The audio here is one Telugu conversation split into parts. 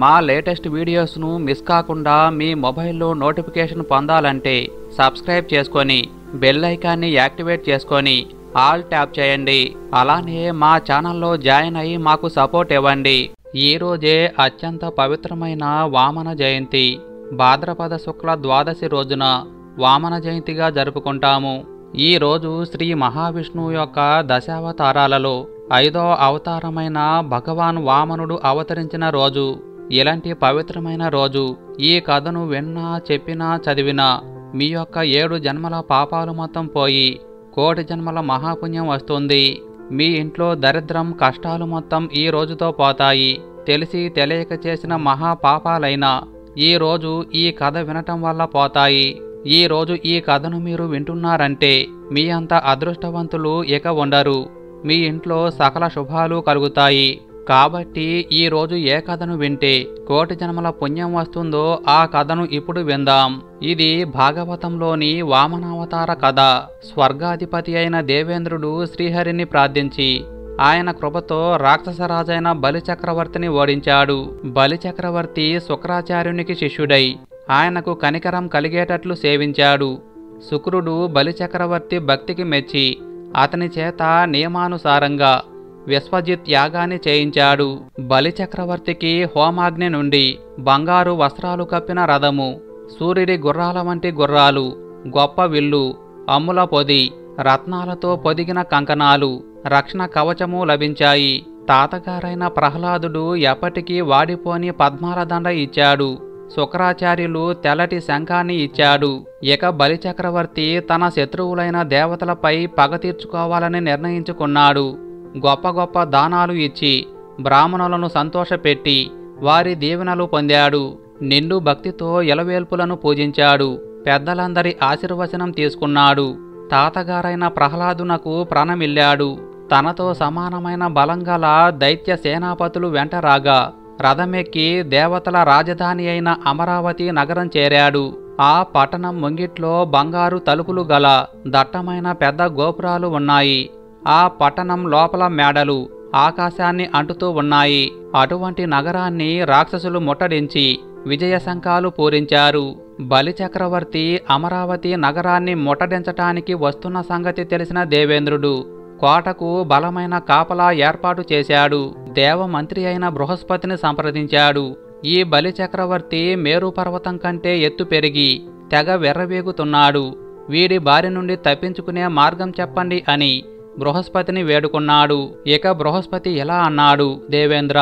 మా లేటెస్ట్ వీడియోస్ను మిస్ కాకుండా మీ మొబైల్లో నోటిఫికేషన్ పొందాలంటే సబ్స్క్రైబ్ చేసుకొని బెల్ ఐకాన్ని యాక్టివేట్ చేసుకొని ఆల్ ట్యాప్ చేయండి. అలానే మా ఛానల్లో జాయిన్ అయ్యి మాకు సపోర్ట్ ఇవ్వండి. ఈ రోజే అత్యంత పవిత్రమైన వామన జయంతి. భాద్రపద శుక్ల ద్వాదశి రోజున వామన జయంతిగా జరుపుకుంటాము. ఈ రోజు శ్రీ మహావిష్ణువు యొక్క దశావతారాలలో ఐదో అవతారమైన భగవాన్ వామనుడు అవతరించిన రోజు. ఇలాంటి పవిత్రమైన రోజు? ఈ కథను విన్నా చెప్పినా చదివినా మీ యొక్క ఏడు జన్మల పాపాలు మొత్తం పోయి కోటి జన్మల మహాపుణ్యం వస్తుంది. మీ ఇంట్లో దరిద్రం కష్టాలు మొత్తం ఈ రోజుతో పోతాయి. తెలిసి తెలియక చేసిన మహా ఈరోజు ఈ రోజు ఈ కథ వినటం వల్ల పోతాయి. ఈ రోజు ఈ కథను మీరు వింటున్నారంటే మీ అంత అదృష్టవంతులు ఇక ఉండరు. మీ ఇంట్లో సకల శుభాలు కలుగుతాయి. కాబట్టి ఈ రోజు ఏ కథను వింటే కోటి జన్మల పుణ్యం వస్తుందో ఆ కథను ఇప్పుడు విందాం. ఇది భాగవతంలోని వామనావతార కథ. స్వర్గాధిపతి అయిన దేవేంద్రుడు శ్రీహరిని ప్రార్థించి ఆయన కృపతో రాక్షసరాజైన బలిచక్రవర్తిని ఓడించాడు. బలిచక్రవర్తి శుక్రాచార్యునికి శిష్యుడై ఆయనకు కనికరం కలిగేటట్లు సేవించాడు. శుక్రుడు బలిచక్రవర్తి భక్తికి మెచ్చి అతని చేత నియమానుసారంగా విశ్వజిత్ యాగాన్ని చేయించాడు. బలిచక్రవర్తికి హోమాగ్ని నుండి బంగారు వస్త్రాలు కప్పిన రథము సూర్యుడి గుర్రాల వంటి గుర్రాలు గొప్ప విల్లు అమ్ముల పొది రత్నాలతో పొదిగిన కంకణాలు రక్షణ కవచము లభించాయి. తాతగారైన ప్రహ్లాదుడు ఎప్పటికీ వాడిపోని పద్మాల దండ ఇచ్చాడు. శుక్రాచార్యులు తెల్లటి శంఖాన్ని ఇచ్చాడు. ఇక బలిచక్రవర్తి తన శత్రువులైన దేవతలపై పగ తీర్చుకోవాలని నిర్ణయించుకున్నాడు. గొప్ప గొప్ప దానాలు ఇచ్చి బ్రాహ్మణులను సంతోషపెట్టి వారి దీవెనలు పొందాడు. నిండు భక్తితో ఎలవేల్పులను పూజించాడు. పెద్దలందరి ఆశీర్వచనం తీసుకున్నాడు. తాతగారైన ప్రహ్లాదునకు ప్రాణమిల్లాడు. తనతో సమానమైన బలంగల దైత్య సేనాపతులు వెంట రాగా రథమెక్కి దేవతల రాజధాని అయిన అమరావతి నగరం చేరాడు. ఆ పట్టణం ముంగిట్లో బంగారు తలుపులు గల దట్టమైన పెద్ద గోపురాలు ఉన్నాయి. ఆ పట్టణం లోపల మేడలు ఆకాశాన్ని అంటుతూ ఉన్నాయి. అటువంటి నగరాన్ని రాక్షసులు ముట్టడించి విజయ శంఖాలు పూరించారు బలిచక్రవర్తి అమరావతి నగరాన్ని ముట్టడించటానికి వస్తున్న సంగతి తెలిసిన దేవేంద్రుడు కోటకు బలమైన కాపలా ఏర్పాటు చేశాడు. దేవమంత్రి అయిన బృహస్పతిని సంప్రదించాడు. ఈ బలిచక్రవర్తి మేరుపర్వతం కంటే ఎత్తు పెరిగి తెగ వెర్రవేగుతున్నాడు. వీడి బారి నుండి తప్పించుకునే మార్గం చెప్పండి అని బృహస్పతిని వేడుకున్నాడు. ఇక బృహస్పతి ఎలా అన్నాడు? దేవేంద్ర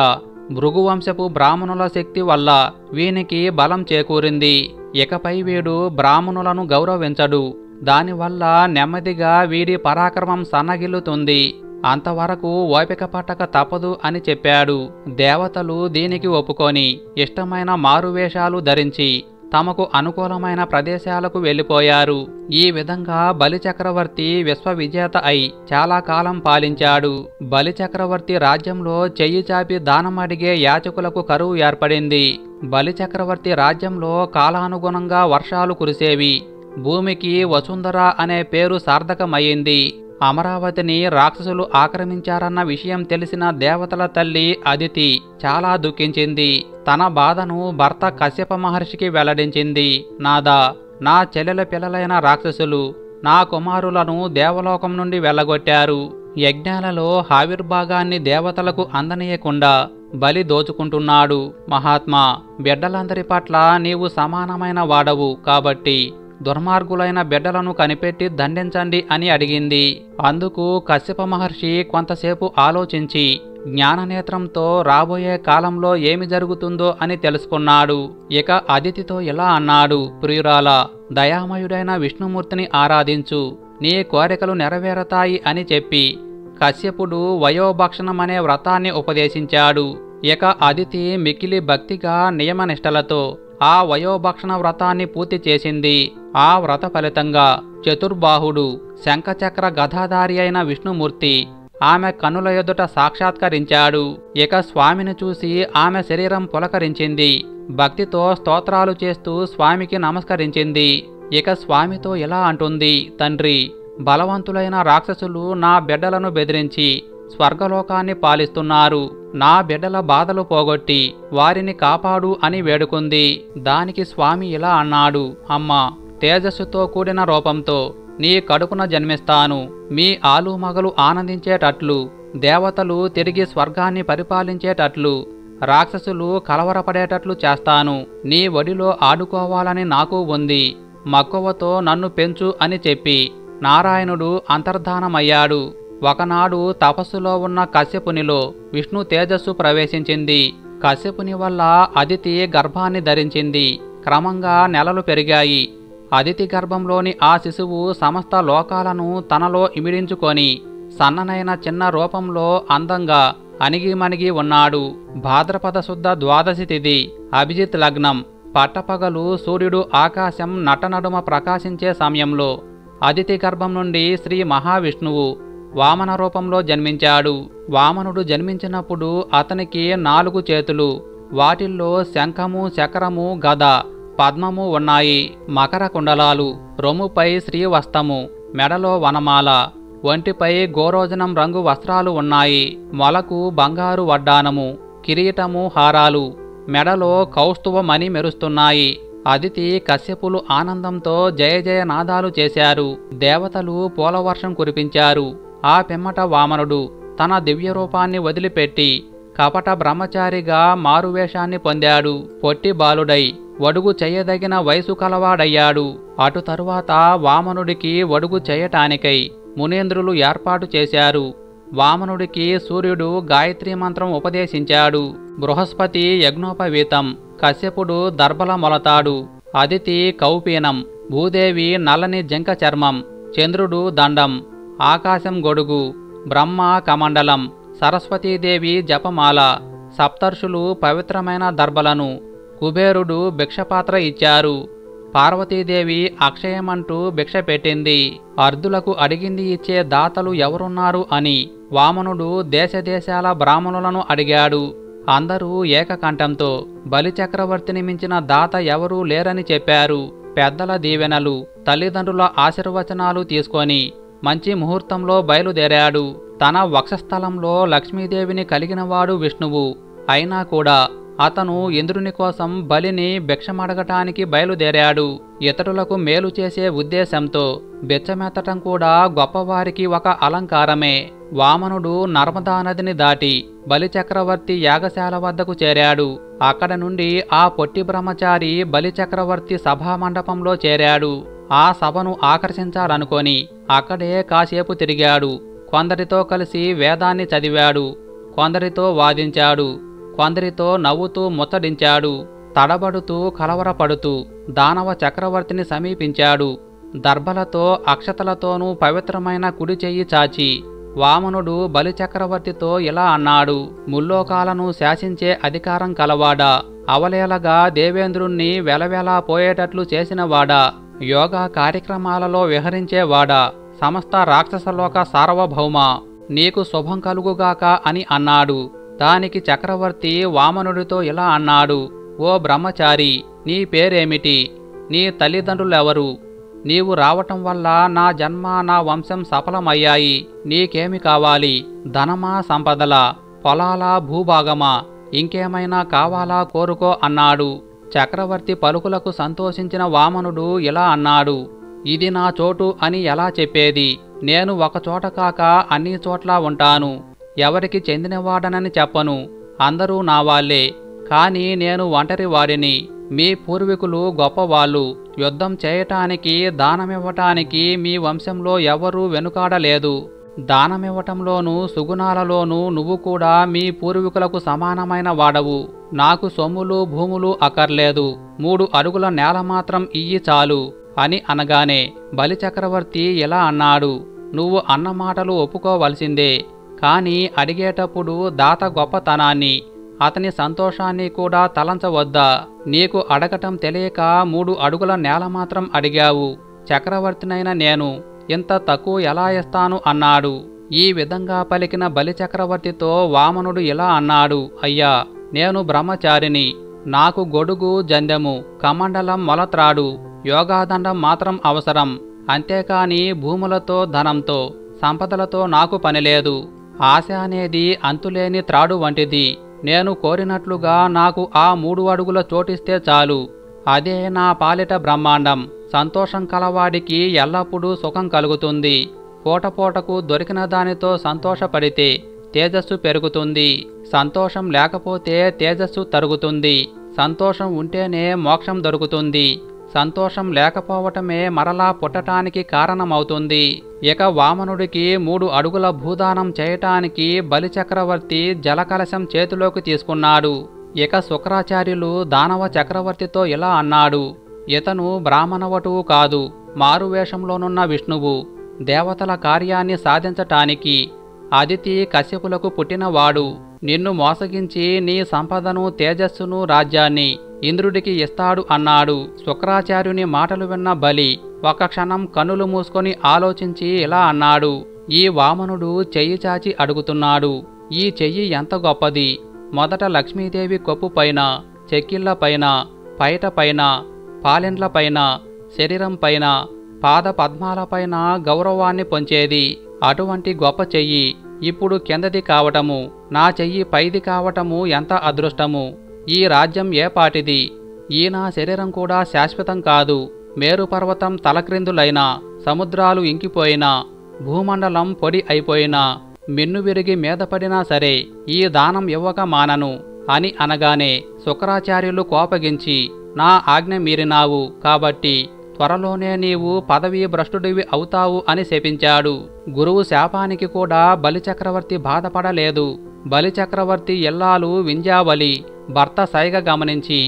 భృగువంశపు బ్రాహ్మణుల శక్తి వల్ల వీనికి బలం చేకూరింది. ఇకపై వీడు బ్రాహ్మణులను గౌరవించడు. దానివల్ల నెమ్మదిగా వీడి పరాక్రమం సన్నగిల్లుతుంది. అంతవరకు ఓపిక పట్టక తప్పదు అని చెప్పాడు. దేవతలు దీనికి ఒప్పుకొని ఇష్టమైన మారువేషాలు ధరించి తమకు అనుకూలమైన ప్రదేశాలకు వెళ్ళిపోయారు. ఈ విధంగా బలిచక్రవర్తి విశ్వవిజేత అయి చాలా కాలం పాలించాడు. బలిచక్రవర్తి రాజ్యంలో చెయ్యి చాపి దానం అడిగే యాచకులకు కరువు ఏర్పడింది. బలిచక్రవర్తి రాజ్యంలో కాలానుగుణంగా వర్షాలు కురిసేవి. భూమికి వసుంధర అనే పేరు సార్థకమయ్యింది. అమరావతిని రాక్షసులు ఆక్రమించారన్న విషయం తెలిసిన దేవతల తల్లి అదితి చాలా దుఃఖించింది. తన బాధను భర్త కశ్యప మహర్షికి వెల్లడించింది. నాదా నా చెల్లెల పిల్లలైన రాక్షసులు నా కుమారులను దేవలోకం నుండి వెళ్ళగొట్టారు యజ్ఞాలలో ఆవిర్భాగాన్ని దేవతలకు అందనీయకుండా బలి దోచుకుంటున్నాడు. మహాత్మా బిడ్డలందరి పట్ల నీవు సమానమైన వాడవు కాబట్టి దుర్మార్గులైన బిడ్డలను కనిపెట్టి దండించండి అని అడిగింది. అందుకు కశ్యప మహర్షి కొంతసేపు ఆలోచించి జ్ఞాననేత్రంతో రాబోయే కాలంలో ఏమి జరుగుతుందో అని తెలుసుకున్నాడు. ఇక అదితితో ఇలా అన్నాడు ప్రియురాల దయామయుడైన విష్ణుమూర్తిని ఆరాధించు. నీ కోరికలు నెరవేరతాయి అని చెప్పి. కశ్యపుడు వయోభక్షణమనే వ్రతాన్ని ఉపదేశించాడు. ఇక అదితి మికిలి భక్తిగా నియమనిష్టలతో ఆ వయోభక్షణ వ్రతాన్ని పూర్తి చేసింది. ఆ వ్రత ఫలితంగా చతుర్బాహుడు శంఖచక్ర గదాధారి అయిన విష్ణుమూర్తి ఆమె కనుల ఎదుట సాక్షాత్కరించాడు. ఇక స్వామిని చూసి ఆమె శరీరం పులకరించింది. భక్తితో స్తోత్రాలు చేస్తూ స్వామికి నమస్కరించింది. ఇక స్వామితో ఇలా అంటుంది తండ్రి బలవంతులైన రాక్షసులు నా బిడ్డలను బెదిరించి స్వర్గలోకాన్ని పాలిస్తున్నారు. నా బిడ్డల బాధలు పోగొట్టి వారిని కాపాడు అని వేడుకుంది. దానికి స్వామి ఇలా అన్నాడు అమ్మా తేజస్సుతో కూడిన రూపంతో నీ కడుపున జన్మిస్తాను. మీ ఆలుమగలు ఆనందించేటట్లు దేవతలు తిరిగి స్వర్గాన్ని పరిపాలించేటట్లు రాక్షసులు కలవరపడేటట్లు చేస్తాను. నీ ఒడిలో ఆడుకోవాలని నాకు ఉంది. మక్కువతో నన్ను పెంచు అని చెప్పి నారాయణుడు అంతర్ధానమయ్యాడు. ఒకనాడు తపస్సులో ఉన్న కశ్యపునిలో విష్ణు తేజస్సు ప్రవేశించింది. కశ్యపుని వల్ల అదితి గర్భాన్ని ధరించింది. క్రమంగా నెలలు పెరిగాయి. అదితి గర్భంలోని ఆ శిశువు సమస్త లోకాలను తనలో ఇమిడించుకొని సన్ననైన చిన్న రూపంలో అందంగా అణిగిమణిగి ఉన్నాడు. భాద్రపద శుద్ధ ద్వాదశి తిథి అభిజిత్ లగ్నం పట్టపగలు సూర్యుడు ఆకాశం నటనడుమ ప్రకాశించే సమయంలో అదితి గర్భం నుండి శ్రీ మహావిష్ణువు వామన రూపంలో జన్మించాడు. వామనుడు జన్మించినప్పుడు అతనికి నాలుగు చేతులు వాటిల్లో శంఖము శకరము గద పద్మము ఉన్నాయి. మకర కుండలాలు రొమ్ముపై శ్రీవస్తము మెడలో వనమాల ఒంటిపై గోరోజనం రంగు వస్త్రాలు ఉన్నాయి. మొలకు బంగారు వడ్డానము కిరీటము హారాలు మెడలో కౌస్తువమణి మెరుస్తున్నాయి. అదితి కశ్యపులు ఆనందంతో జయ జయ నాదాలు చేశారు. దేవతలు పూలవర్షం కురిపించారు. ఆ పిమ్మట వామనుడు తన దివ్యరూపాన్ని వదిలిపెట్టి కపట బ్రహ్మచారిగా మారువేషాన్ని పొందాడు. పొట్టి బాలుడై వడుగు చేయదగిన వయసు కలవాడయ్యాడు. అటు తరువాత వామనుడికి వడుగు చేయటానికై మునేంద్రులు ఏర్పాటు చేశారు. వామనుడికి సూర్యుడు గాయత్రీ మంత్రం ఉపదేశించాడు. బృహస్పతి యజ్ఞోపవీతం కశ్యపుడు దర్భల మొలతాడు అదితి కౌపీనం భూదేవి నల్లని జంక చర్మం చంద్రుడు దండం ఆకాశం గొడుగు బ్రహ్మ కమండలం సరస్వతీదేవి జపమాల సప్తర్షులు పవిత్రమైన దర్భలను కుబేరుడు భిక్షపాత్ర ఇచ్చారు. పార్వతీదేవి అక్షయమంటూ భిక్ష పెట్టింది. అర్ధులకు అడిగింది ఇచ్చే దాతలు ఎవరున్నారు అని వామనుడు దేశదేశాల బ్రాహ్మణులను అడిగాడు. అందరూ ఏకకంఠంతో బలిచక్రవర్తిని మించిన దాత ఎవరూ లేరని చెప్పారు. పెద్దల దీవెనలు తల్లిదండ్రుల ఆశీర్వచనాలు తీసుకొని మంచి ముహూర్తంలో బయలుదేరాడు. తన వక్షస్థలంలో లక్ష్మీదేవిని కలిగినవాడు విష్ణువు. అయినా కూడా అతను ఇంద్రుని కోసం బలిని భిక్షమడగటానికి బయలుదేరాడు. ఇతరులకు మేలు చేసే ఉద్దేశంతో బెచ్చమెత్తటం కూడా గొప్పవారికి ఒక అలంకారమే. వామనుడు నర్మదా నదిని దాటి బలిచక్రవర్తి యాగశాల వద్దకు చేరాడు. అక్కడ నుండి ఆ పొట్టి బ్రహ్మచారి బలిచక్రవర్తి సభామండపంలో చేరాడు. ఆ సభను ఆకర్షించాలనుకొని అక్కడే కాసేపు తిరిగాడు. కొందరితో కలిసి వేదాన్ని చదివాడు. కొందరితో వాదించాడు. కొందరితో నవ్వుతూ ముచ్చడించాడు తడబడుతూ కలవరపడుతూ దానవ చక్రవర్తిని సమీపించాడు. దర్భలతో అక్షతలతోనూ పవిత్రమైన కుడి చెయ్యి చాచి వామనుడు బలిచక్రవర్తితో ఇలా అన్నాడు. ముల్లోకాలను శాసించే అధికారం కలవాడా. అవలేలగా దేవేంద్రుణ్ణి వెలవెలా పోయేటట్లు చేసినవాడా. యోగా కార్యక్రమాలలో విహరించేవాడా? సమస్త రాక్షసలోక సార్వభౌమ నీకు శుభం కలుగుగాక అని అన్నాడు. దానికి చక్రవర్తి వామనుడితో ఇలా అన్నాడు ఓ బ్రహ్మచారి నీ పేరేమిటి? నీ తల్లిదండ్రులెవరు? నీవు రావటం వల్ల నా జన్మ నా వంశం సఫలమయ్యాయి. నీకేమి కావాలి? ధనమా సంపదల? పొలాల భూభాగమా? ఇంకేమైనా కావాలా కోరుకో అన్నాడు. చక్రవర్తి పలుకులకు సంతోషించిన వామనుడు ఇలా అన్నాడు ఇది నా చోటు అని ఎలా చెప్పేది? నేను ఒకచోట కాక అన్ని చోట్ల ఉంటాను. ఎవరికి చెందినవాడనని చెప్పను. అందరూ నా వాళ్ళే. కాని నేను ఒంటరి వాడిని. మీ పూర్వీకులు గొప్పవాళ్ళు. యుద్ధం చేయటానికి దానమివ్వటానికి మీ వంశంలో ఎవరూ వెనుకాడలేదు. దానమివ్వటంలోనూ సుగుణాలలోనూ నువ్వు కూడా మీ పూర్వీకులకు సమానమైన వాడవు. నాకు సొమ్ములు భూములు అక్కర్లేదు. మూడు అడుగుల నేల మాత్రం ఇయ్యి చాలు అని అనగానే బలిచక్రవర్తి ఇలా అన్నాడు. నువ్వు అన్న మాటలు ఒప్పుకోవలసిందే. కాని అడిగేటప్పుడు దాత గొప్పతనాన్ని అతని సంతోషాన్ని కూడా తలంచవద్దా? నీకు అడగటం తెలియక మూడు అడుగుల నేల మాత్రం అడిగావు. చక్రవర్తినైన నేను ఇంత తక్కువ ఎలా ఇస్తాను అన్నాడు. ఈ విధంగా పలికిన బలిచక్రవర్తితో వామనుడు ఇలా అన్నాడు అయ్యా నేను బ్రహ్మచారిని. నాకు గొడుగు జందెము కమండలం మొలత్రాడు. యోగాదండం మాత్రం అవసరం. అంతేకాని భూములతో ధనంతో సంపదలతో నాకు పనిలేదు ఆశ అనేది అంతులేని త్రాడు వంటిది. నేను కోరినట్లుగా నాకు ఆ మూడు అడుగుల చోటిస్తే చాలు. అదే నా పాలిట బ్రహ్మాండం. సంతోషం కలవాడికి ఎల్లప్పుడూ సుఖం కలుగుతుంది. పూటపూటకు దొరికిన దానితో సంతోషపడితే తేజస్సు పెరుగుతుంది. సంతోషం లేకపోతే తేజస్సు తరుగుతుంది. సంతోషం ఉంటేనే మోక్షం దొరుకుతుంది. సంతోషం లేకపోవటమే మరలా పుట్టటానికి కారణమవుతుంది. ఇక వామనుడికి మూడు అడుగుల భూదానం చేయటానికి బలిచక్రవర్తి జలకలశం చేతిలోకి తీసుకున్నాడు. ఇక శుక్రాచార్యులు దానవ చక్రవర్తితో ఇలా అన్నాడు ఇతను బ్రాహ్మణవటువు కాదు మారువేషంలోనున్న విష్ణువు. దేవతల కార్యాన్ని సాధించటానికి అదితి కశ్యపులకు పుట్టినవాడు. నిన్ను మోసగించి నీ సంపదను తేజస్సును రాజ్యాన్ని ఇంద్రుడికి ఇస్తాడు అన్నాడు. శుక్రాచార్యుని మాటలు విన్న బలి ఒక క్షణం కన్నులు మూసుకొని ఆలోచించి ఇలా అన్నాడు ఈ వామనుడు చెయ్యి చాచి అడుగుతున్నాడు ఈ చెయ్యి ఎంత గొప్పది? మొదట లక్ష్మీదేవి కొప్పు పైన చెక్కిళ్ళ పైన పైట పైన పాలెండ్ల పైన శరీరం పైన పాద పద్మాలపైన గౌరవాన్ని పొంచేది. అటువంటి గొప్ప చెయ్యి ఇప్పుడు కిందది కావటము నా చెయ్యి పైది కావటము ఎంత అదృష్టము? ఈ రాజ్యం ఏ పాటిది? ఈ నా శరీరం కూడా శాశ్వతం కాదు. మేరు పర్వతం తలక్రిందులైనా సముద్రాలు ఇంకిపోయినా భూమండలం పొడి అయిపోయినా మిన్ను విరిగి మీద పడినా సరే ఈ దానం ఇవ్వక మానను అని అనగానే శుక్రాచార్యులు కోపగించి నా ఆజ్ఞ మీరినావు కాబట్టి త్వరలోనే నీవు పదవీ భ్రష్టుడివి అవుతావు అని శపించాడు. గురువు శాపానికి కూడా బలిచక్రవర్తి బాధపడలేదు. బలిచక్రవర్తి ఎల్లాలు వింజావలి భర్త సైగ గమనించి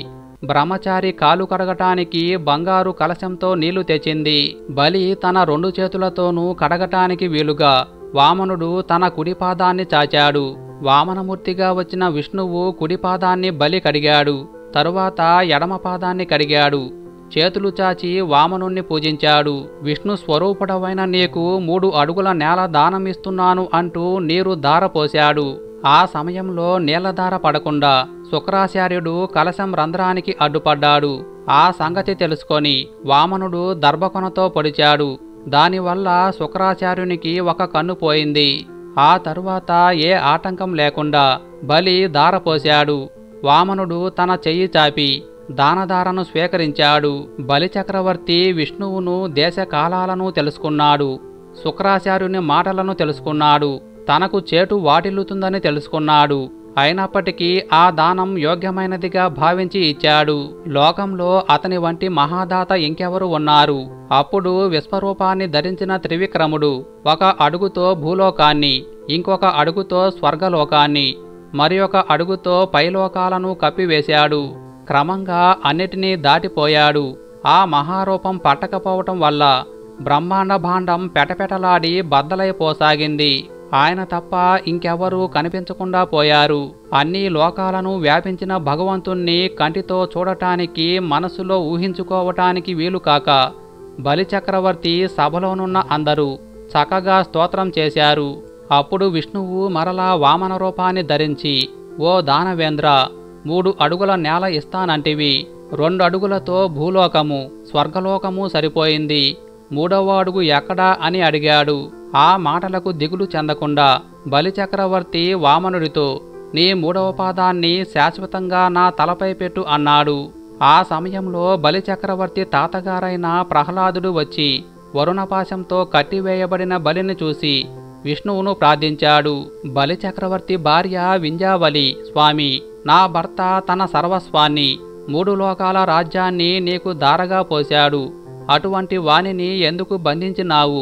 బ్రహ్మచారి కాలు కడగటానికి బంగారు కలశంతో నీళ్ళు తెచ్చింది. బలి తన రెండు చేతులతోనూ కడగటానికి వీలుగా వామనుడు తన కుడిపాదాన్ని చాచాడు. వామనమూర్తిగా వచ్చిన విష్ణువు కుడిపాదాన్ని బలి కడిగాడు. తరువాత ఎడమపాదాన్ని కడిగాడు. చేతులు చాచి వామనుణ్ణి పూజించాడు. విష్ణు స్వరూపుడవైన నీకు మూడు అడుగుల నేల దానమిస్తున్నాను అంటూ నీరు ధారపోశాడు ఆ సమయంలో నీళ్ళధార పడకుండా శుక్రాచార్యుడు కలశం రంధ్రానికి అడ్డుపడ్డాడు. ఆ సంగతి తెలుసుకొని వామనుడు దర్భకొనతో పొడిచాడు. దానివల్ల శుక్రాచార్యునికి ఒక కన్ను పోయింది. ఆ తరువాత ఏ ఆటంకం లేకుండా బలి దారపోశాడు వామనుడు తన చెయ్యి చాపి దానదారను స్వీకరించాడు. బలిచక్రవర్తి విష్ణువును దేశకాలాలను తెలుసుకున్నాడు. శుక్రాచార్యుని మాటలను తెలుసుకున్నాడు. తనకు చేటు వాటిల్లుతుందని తెలుసుకున్నాడు. అయినప్పటికీ ఆ దానం యోగ్యమైనదిగా భావించి ఇచ్చాడు. లోకంలో అతని వంటి మహాదాత ఇంకెవరు ఉన్నారు? అప్పుడు విశ్వరూపాన్ని ధరించిన త్రివిక్రముడు ఒక అడుగుతో భూలోకాన్ని ఇంకొక అడుగుతో స్వర్గలోకాన్ని మరి ఒక అడుగుతో పైలోకాలను కప్పివేశాడు. క్రమంగా అన్నిటినీ దాటిపోయాడు. ఆ మహారూపం పట్టకపోవటం వల్ల బ్రహ్మాండ భాండం పెటపెటలాడి బద్దలైపోసాగింది. ఆయన తప్ప ఇంకెవరూ కనిపించకుండా పోయారు. అన్ని లోకాలను వ్యాపించిన భగవంతుణ్ణి కంటితో చూడటానికి మనసులో ఊహించుకోవటానికి వీలుకాక బలిచక్రవర్తి సభలోనున్న అందరూ చక్కగా స్తోత్రం చేశారు. అప్పుడు విష్ణువు మరలా వామన రూపాన్ని ధరించి ఓ దానవేంద్ర మూడు అడుగుల నేల ఇస్తానంటివి. రెండు అడుగులతో భూలోకము స్వర్గలోకము సరిపోయింది. మూడవ అడుగు ఎక్కడా అని అడిగాడు. ఆ మాటలకు దిగులు చెందకుండా బలిచక్రవర్తి వామనుడితో నీ మూడవ పాదాన్ని శాశ్వతంగా నా తలపై పెట్టు అన్నాడు. ఆ సమయంలో బలిచక్రవర్తి తాతగారైన ప్రహ్లాదుడు వచ్చి వరుణపాశంతో కట్టివేయబడిన బలిని చూసి విష్ణువును ప్రార్థించాడు. బలిచక్రవర్తి భార్య వింజావలి స్వామి నా భర్త తన సర్వస్వాన్ని మూడు లోకాల రాజ్యాన్ని నీకు దారగా పోశాడు. అటువంటి వానిని ఎందుకు బంధించినావు?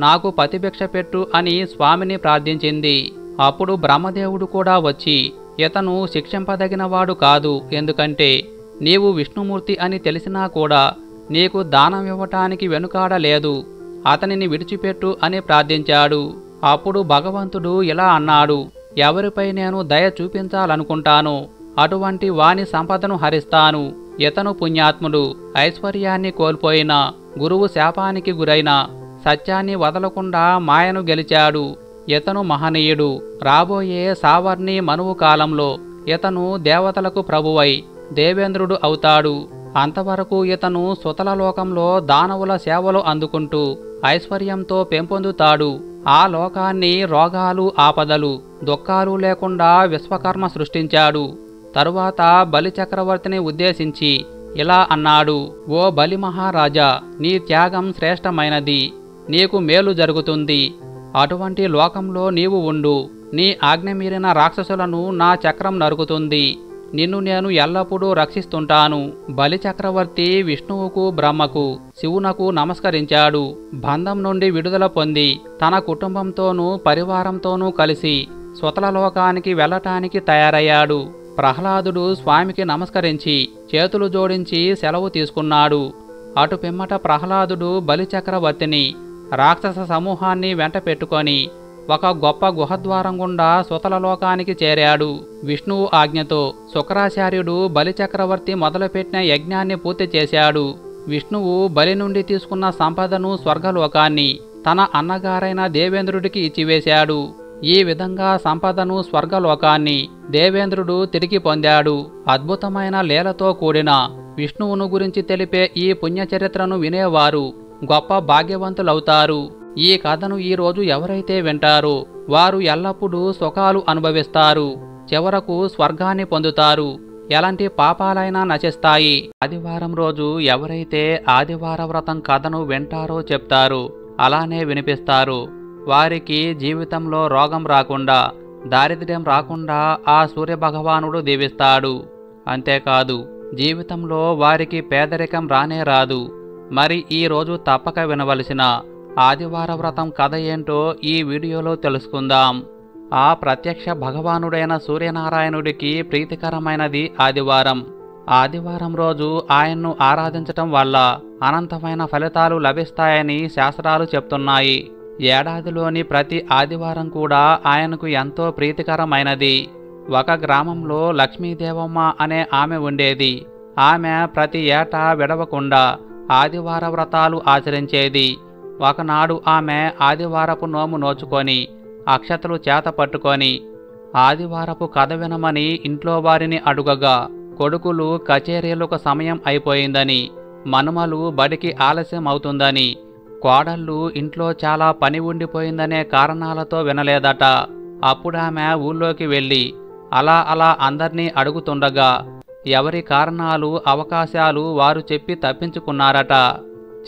నాకు పతిభిక్ష పెట్టు అని స్వామిని ప్రార్థించింది. అప్పుడు బ్రహ్మదేవుడు కూడా వచ్చి ఇతను శిక్షింపదగినవాడు కాదు ఎందుకంటే నీవు విష్ణుమూర్తి అని తెలిసినా కూడా నీకు దానం ఇవ్వటానికి వెనుకాడలేదు. అతనిని విడిచిపెట్టు అని ప్రార్థించాడు. అప్పుడు భగవంతుడు ఇలా అన్నాడు ఎవరిపై నేను దయ చూపించాలనుకుంటాను? అటువంటి వాని సంపదను హరిస్తాను. ఇతను పుణ్యాత్ముడు ఐశ్వర్యాన్ని కోల్పోయిన గురువు శాపానికి గురైన సత్యాన్ని వదలకుండా మాయను గెలిచాడు. ఇతను మహనీయుడు రాబోయే సావర్ణి మనువు కాలంలో ఇతను దేవతలకు ప్రభువై దేవేంద్రుడు అవుతాడు. అంతవరకు ఇతను సుతల లోకంలో దానవుల సేవలు అందుకుంటూ ఐశ్వర్యంతో పెంపొందుతాడు. ఆ లోకాన్ని రోగాలు ఆపదలు దుఃఖాలు లేకుండా విశ్వకర్మ సృష్టించాడు. తరువాత బలి చక్రవర్తిని ఉద్దేశించి ఇలా అన్నాడు ఓ బలి మహారాజా నీ త్యాగం శ్రేష్టమైనది నీకు మేలు జరుగుతుంది. అటువంటి లోకంలో నీవు ఉండు. నీ ఆజ్ఞ మీరిన రాక్షసులను నా చక్రం నరుకుతుంది. నిన్ను నేను ఎల్లప్పుడూ రక్షిస్తుంటాను. బలి చక్రవర్తి విష్ణువుకు బ్రహ్మకు శివునకు నమస్కరించాడు. బంధం నుండి విడుదల పొంది తన కుటుంబంతోనూ పరివారంతోనూ కలిసి స్వతల లోకానికి వెళ్ళటానికి తయారయ్యాడు. ప్రహ్లాదుడు స్వామికి నమస్కరించి చేతులు జోడించి సెలవు తీసుకున్నాడు. అటు పిమ్మట ప్రహ్లాదుడు బలిచక్రవర్తిని రాక్షస సమూహాన్ని వెంట పెట్టుకొని ఒక గొప్ప గుహద్వారం గుండా సుతల లోకానికి చేరాడు. విష్ణువు ఆజ్ఞతో శుక్రాచార్యుడు బలి చక్రవర్తి మొదలుపెట్టిన యజ్ఞాన్ని పూర్తి చేశాడు. విష్ణువు బలి నుండి తీసుకున్న సంపదను స్వర్గలోకాన్ని తన అన్నగారైన దేవేంద్రుడికి ఇచ్చివేశాడు. ఈ విధంగా సంపదను స్వర్గలోకాన్ని దేవేంద్రుడు తిరిగి పొందాడు. అద్భుతమైన లీలతో కూడిన విష్ణువును గురించి తెలిపే ఈ పుణ్యచరిత్రను వినేవారు గొప్ప భాగ్యవంతులవుతారు. ఈ కథను ఈరోజు ఎవరైతే వింటారో వారు ఎల్లప్పుడూ సుఖాలు అనుభవిస్తారు. చివరకు స్వర్గాన్ని పొందుతారు. ఎలాంటి పాపాలైనా నశిస్తాయి. ఆదివారం రోజు ఎవరైతే ఆదివార వ్రతం కథను వింటారో చెప్తారు. అలానే వినిపిస్తారు. వారికి జీవితంలో రోగం రాకుండా దారిద్ర్యం రాకుండా ఆ సూర్యభగవానుడు దీవిస్తాడు. అంతేకాదు జీవితంలో వారికి పేదరికం రానే రాదు. మరి ఈ రోజు తప్పక వినవలసిన ఆదివార వ్రతం కథ ఏంటో ఈ వీడియోలో తెలుసుకుందాం. ఆ ప్రత్యక్ష భగవానుడైన సూర్యనారాయణుడికి ప్రీతికరమైనది ఆదివారం. ఆదివారం రోజు ఆయన్ను ఆరాధించటం వల్ల అనంతమైన ఫలితాలు లభిస్తాయని శాస్త్రాలు చెప్తున్నాయి. ఏడాదిలోని ప్రతి ఆదివారం కూడా ఆయనకు ఎంతో ప్రీతికరమైనది. ఒక గ్రామంలో లక్ష్మీదేవమ్మ అనే ఆమె ఉండేది. ఆమె ప్రతి ఏటా విడవకుండా ఆదివార వ్రతాలు ఆచరించేది. ఒకనాడు ఆమె ఆదివారపు నోము నోచుకొని అక్షతలు చేత పట్టుకొని ఆదివారపు కథ వినమని ఇంట్లో వారిని అడుగగా కొడుకులు కచేరీలకు సమయం అయిపోయిందని మనుమలు బడికి ఆలస్యం అవుతుందని కోడళ్ళు ఇంట్లో చాలా పని ఉండిపోయిందనే కారణాలతో వినలేదట. అప్పుడామె ఊళ్ళోకి వెళ్ళి అలా అలా అందర్నీ అడుగుతుండగా ఎవరి కారణాలు అవకాశాలు వారు చెప్పి తప్పించుకున్నారట.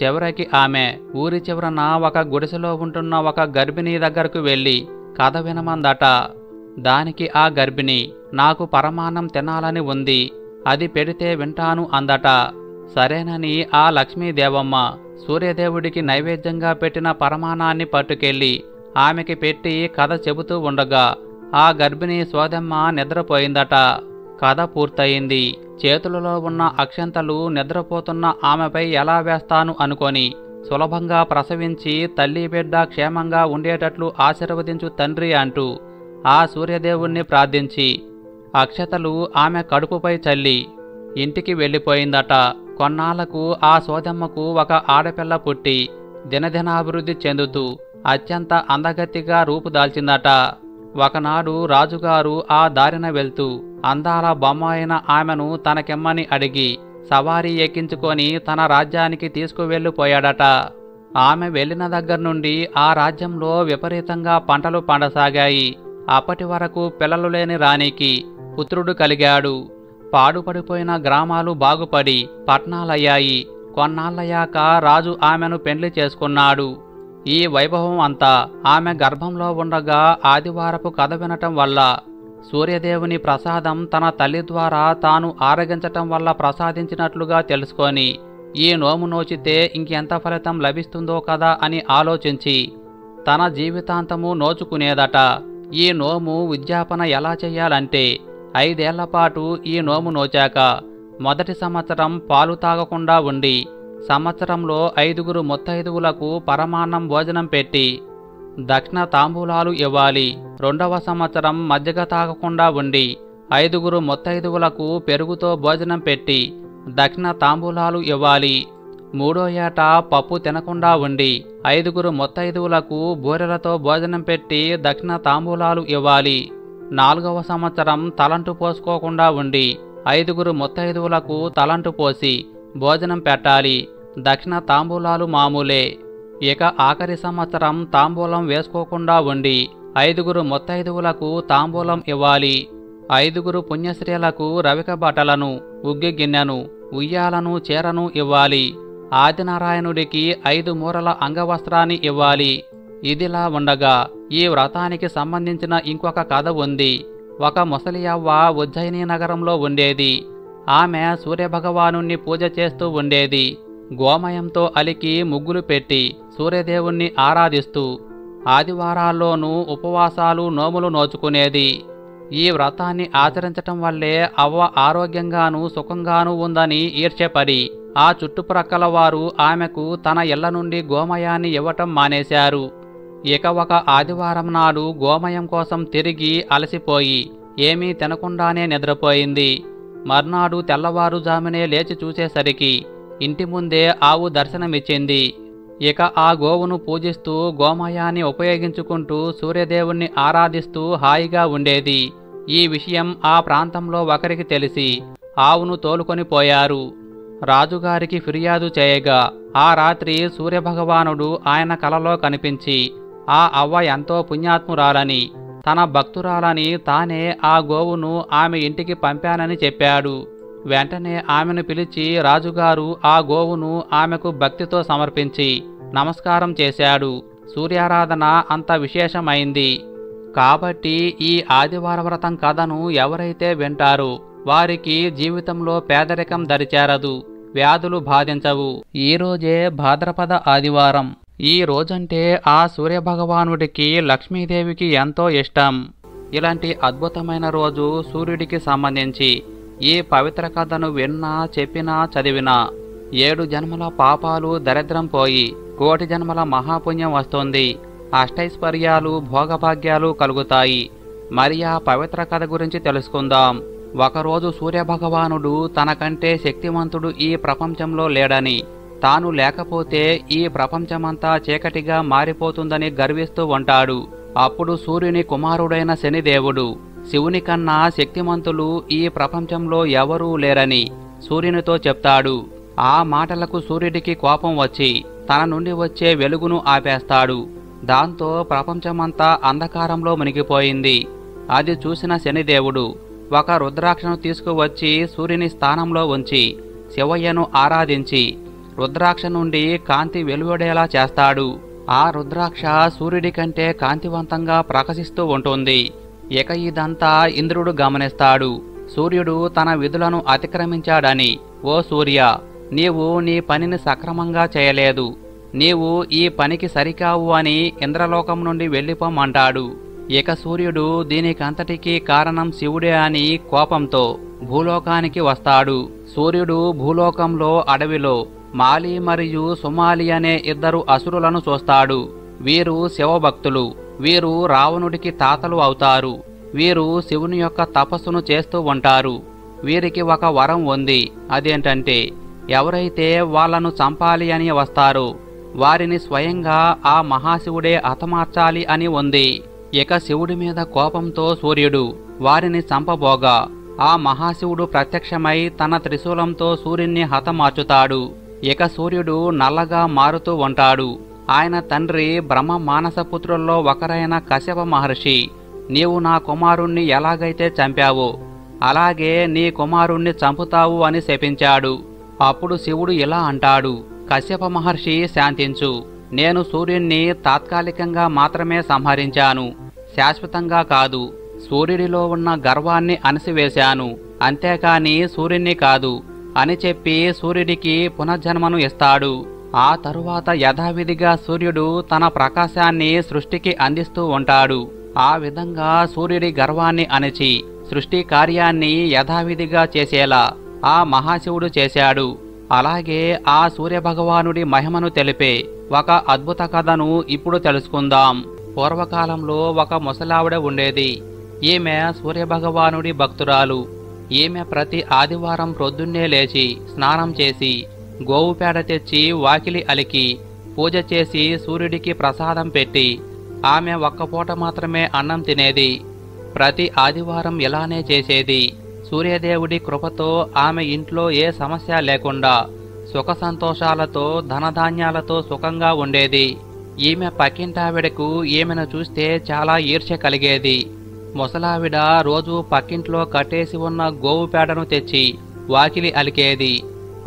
చివరికి ఆమె ఊరి చివరన ఒక గుడిసెలో ఉంటున్న ఒక గర్భిణీ దగ్గరకు వెళ్ళి కథ వినమందట. దానికి ఆ గర్భిణి నాకు పరమాన్నం తినాలని ఉంది అది పెడితే వింటాను అందట. సరేనని ఆ లక్ష్మీదేవమ్మ సూర్యదేవుడికి నైవేద్యంగా పెట్టిన పరమాణాన్ని పట్టుకెళ్ళి ఆమెకి పెట్టి కథ చెబుతూ ఉండగా ఆ గర్భిణి సోదెమ్మ నిద్రపోయిందట. కథ పూర్తయింది. చేతులలో ఉన్న అక్షంతలు నిద్రపోతున్న ఆమెపై ఎలా వేస్తాను అనుకొని సులభంగా ప్రసవించి తల్లి బిడ్డ క్షేమంగా ఉండేటట్లు ఆశీర్వదించు తండ్రి అంటూ ఆ సూర్యదేవుణ్ణి ప్రార్థించి అక్షతలు ఆమె కడుపుపై చల్లి ఇంటికి వెళ్ళిపోయిందట. కొన్నాళ్ళకు ఆ సోదమ్మకు ఒక ఆడపిల్ల పుట్టి దినదినాభివృద్ధి చెందుతూ అత్యంత అందగత్తిగా రూపుదాల్చిందట ఒకనాడు రాజుగారు ఆ దారిన వెళ్తూ అందాల బొమ్మ అయిన ఆమెను తనకెమ్మని అడిగి సవారీ ఎక్కించుకొని తన రాజ్యానికి తీసుకువెళ్ళిపోయాడట. ఆమె వెళ్ళిన దగ్గర నుండి ఆ రాజ్యంలో విపరీతంగా పంటలు పండసాగాయి. అప్పటి వరకు పిల్లలు లేని రాణికి పుత్రుడు కలిగాడు. పాడుపడిపోయిన గ్రామాలు బాగుపడి పట్నాలయ్యాయి కొన్నాళ్ళయ్యాక రాజు ఆమెను పెండ్లి చేసుకున్నాడు. ఈ వైభవం అంతా ఆమె గర్భంలో ఉండగా ఆదివారపు కథ వినటం వల్ల సూర్యదేవుని ప్రసాదం తన తల్లి ద్వారా తాను ఆరగించటం వల్ల ప్రసాదించినట్లుగా తెలుసుకొని ఈ నోము నోచితే ఇంకెంత ఫలితం లభిస్తుందో కదా అని ఆలోచించి తన జీవితాంతము నోచుకునేదట. ఈ నోము ఉద్యాపన ఎలా చెయ్యాలంటే ఐదేళ్ళ పాటు ఈ నోము నోచాక మొదటి సంవత్సరం పాలు తాగకుండా ఉండి సంవత్సరంలో ఐదుగురు ముత్తైదువులకు పరమాన్నం భోజనం పెట్టి దక్షిణ తాంబూలాలు ఇవ్వాలి. రెండవ సంవత్సరం మజ్జిగ తాగకుండా ఉండి ఐదుగురు ముత్తైదువులకు పెరుగుతో భోజనం పెట్టి దక్షిణ తాంబూలాలు ఇవ్వాలి. మూడో ఏట పప్పు తినకుండా ఉండి ఐదుగురు ముత్తైదువులకు బూరెలతో భోజనం పెట్టి దక్షిణ తాంబూలాలు ఇవ్వాలి. నాలుగవ సంవత్సరం తలంటు పోసుకోకుండా ఉండి ఐదుగురు ముత్తైదువులకు తలంటు పోసి భోజనం పెట్టాలి. దక్షిణ తాంబూలాలు మామూలే. ఇక ఆఖరి సంవత్సరం తాంబూలం వేసుకోకుండా ఉండి ఐదుగురు ముత్తైదువులకు తాంబూలం ఇవ్వాలి. ఐదుగురు పుణ్యశ్రీలకు రవిక బట్టలను ఉగ్గి గిన్నెను ఉయ్యాలను చీరను ఇవ్వాలి. ఆదినారాయణుడికి ఐదు మూరల అంగవస్త్రాన్ని ఇవ్వాలి. ఇదిలా ఉండగా ఈ వ్రతానికి సంబంధించిన ఇంకొక కథ ఉంది. ఒక ముసలి అవ్వ ఉజ్జయిని నగరంలో ఉండేది. ఆమె సూర్యభగవానుణ్ణి పూజ చేస్తూ ఉండేది. గోమయంతో అలికి ముగ్గులు పెట్టి సూర్యదేవుణ్ణి ఆరాధిస్తూ ఆదివారాల్లోనూ ఉపవాసాలు నోములు నోచుకునేది. ఈ వ్రతాన్ని ఆచరించటం వల్లే అవ్వ ఆరోగ్యంగానూ సుఖంగానూ ఉందని ఈర్ష్యపడి ఆ చుట్టుప్రక్కల వారు ఆమెకు తన ఇళ్ళ నుండి గోమయాన్ని ఇవ్వటం మానేశారు. ఇక ఒక ఆదివారం నాడు గోమయం కోసం తిరిగి అలసిపోయి ఏమీ తినకుండానే నిద్రపోయింది. మర్నాడు తెల్లవారుజామునే లేచి చూసేసరికి ఇంటి ముందే ఆవు దర్శనమిచ్చింది. ఇక ఆ గోవును పూజిస్తూ గోమయాన్ని ఉపయోగించుకుంటూ సూర్యదేవుణ్ణి ఆరాధిస్తూ హాయిగా ఉండేది. ఈ విషయం ఆ ప్రాంతంలో ఒకరికి తెలిసి ఆవును తోలుకొని పోయారు. రాజుగారికి ఫిర్యాదు చేయగా ఆ రాత్రి సూర్యభగవానుడు ఆయన కలలో కనిపించి ఆ అవ్వ ఎంతో పుణ్యాత్మురాలని తన భక్తురాలని తానే ఆ గోవును ఆమె ఇంటికి పంపానని చెప్పాడు. వెంటనే ఆమెను పిలిచి రాజుగారు ఆ గోవును ఆమెకు భక్తితో సమర్పించి నమస్కారం చేశాడు. సూర్యారాధన అంత విశేషమైంది. కాబట్టి ఈ ఆదివార వ్రతం కథను ఎవరైతే వింటారో వారికి జీవితంలో పేదరికం దరిచేరదు వ్యాధులు బాధించవు. ఈ రోజే భాద్రపద ఆదివారం. ఈ రోజంటే ఆ సూర్యభగవానుడికి లక్ష్మీదేవికి ఎంతో ఇష్టం. ఇలాంటి అద్భుతమైన రోజు సూర్యుడికి సంబంధించి ఈ పవిత్ర కథను విన్నా చెప్పినా చదివినా ఏడు జన్మల పాపాలు దరిద్రం పోయి కోటి జన్మల మహాపుణ్యం వస్తుంది. అష్టైశ్వర్యాలు భోగభాగ్యాలు కలుగుతాయి. మరి ఆ పవిత్ర కథ గురించి తెలుసుకుందాం. ఒకరోజు సూర్యభగవానుడు తనకంటే శక్తివంతుడు ఈ ప్రపంచంలో లేడని తాను లేకపోతే ఈ ప్రపంచమంతా చీకటిగా మారిపోతుందని గర్విస్తూ ఉంటాడు. అప్పుడు సూర్యుని కుమారుడైన శనిదేవుడు శివుని కన్నా శక్తిమంతులు ఈ ప్రపంచంలో ఎవరూ లేరని సూర్యునితో చెప్తాడు. ఆ మాటలకు సూర్యుడికి కోపం వచ్చి తన నుండి వచ్చే వెలుగును ఆపేస్తాడు. దాంతో ప్రపంచమంతా అంధకారంలో మునిగిపోయింది. అది చూసిన శనిదేవుడు ఒక రుద్రాక్షను తీసుకువచ్చి సూర్యుని స్థానంలో ఉంచి శివయ్యను ఆరాధించి రుద్రాక్ష నుండి కాంతి వెలువడేలా చేస్తాడు. ఆ రుద్రాక్ష సూర్యుడి కంటే కాంతివంతంగా ప్రకాశిస్తూ ఉంటుంది. ఇక ఇదంతా ఇంద్రుడు గమనిస్తాడు. సూర్యుడు తన విధులను అతిక్రమించాడని ఓ సూర్య నీవు నీ పనిని సక్రమంగా చేయలేదు. నీవు ఈ పనికి సరికావు అని ఇంద్రలోకం నుండి వెళ్ళిపోమంటాడు. ఇక సూర్యుడు దీనికంతటికీ కారణం శివుడే అని కోపంతో భూలోకానికి వస్తాడు. సూర్యుడు భూలోకంలో అడవిలో మాలి మరియు సుమాలి అనే ఇద్దరు అసురులను చూస్తాడు. వీరు శివభక్తులు. వీరు రావణుడికి తాతలు అవుతారు. వీరు శివుని యొక్క తపస్సును చేస్తూ ఉంటారు. వీరికి ఒక వరం ఉంది. అదేంటంటే ఎవరైతే వాళ్ళను చంపాలి అని వస్తారో వారిని స్వయంగా ఆ మహాశివుడే హతమార్చాలి అని ఉంది. ఇక శివుడి మీద కోపంతో సూర్యుడు వారిని చంపబోగా ఆ మహాశివుడు ప్రత్యక్షమై తన త్రిశూలంతో సూర్యుణ్ణి హతమార్చుతాడు. ఇక సూర్యుడు నల్లగా మారుతూ ఉంటాడు. ఆయన తండ్రి బ్రహ్మ మానసపుత్రుల్లో ఒకరైన కశ్యప మహర్షి నీవు నా కుమారుణ్ణి ఎలాగైతే చంపావో అలాగే నీ కుమారుణ్ణి చంపుతావు అని శపించాడు. అప్పుడు శివుడు ఇలా అంటాడు కశ్యప మహర్షి శాంతించు. నేను సూర్యుణ్ణి తాత్కాలికంగా మాత్రమే సంహరించాను. శాశ్వతంగా కాదు సూర్యుడిలో ఉన్న గర్వాన్ని అణసివేశాను. అంతేకాని సూర్యుణ్ణి కాదు. అని చెప్పి సూర్యుడికి పునర్జన్మను ఇస్తాడు. ఆ తరువాత యథావిధిగా సూర్యుడు తన ప్రకాశాన్ని సృష్టికి అందిస్తూ ఉంటాడు. ఆ విధంగా సూర్యుడి గర్వాన్ని అణచి సృష్టి కార్యాన్ని యథావిధిగా చేసేలా ఆ మహాశివుడు చేశాడు. అలాగే ఆ సూర్యభగవానుడి మహిమను తెలిపే ఒక అద్భుత కథను ఇప్పుడు తెలుసుకుందాం. పూర్వకాలంలో ఒక ముసలావిడ ఉండేది. ఈమె సూర్యభగవానుడి భక్తురాలు. ఈమె ప్రతి ఆదివారం ప్రొద్దున్నే లేచి స్నానం చేసి గోవు పేడ తెచ్చి వాకిలి అలికి పూజ చేసి సూర్యుడికి ప్రసాదం పెట్టి ఆమె ఒక్కపూట మాత్రమే అన్నం తినేది. ప్రతి ఆదివారం ఇలానే చేసేది. సూర్యదేవుడి కృపతో ఆమె ఇంట్లో ఏ సమస్య లేకుండా సుఖ సంతోషాలతో ధనధాన్యాలతో సుఖంగా ఉండేది. ఈమె పక్కింటావిడకు ఈమెను చూస్తే చాలా ఈర్ష్య కలిగేది. ముసలావిడ రోజు పక్కింట్లో కట్టేసి ఉన్న గోవు పేడను తెచ్చి వాకిలి అలికేది.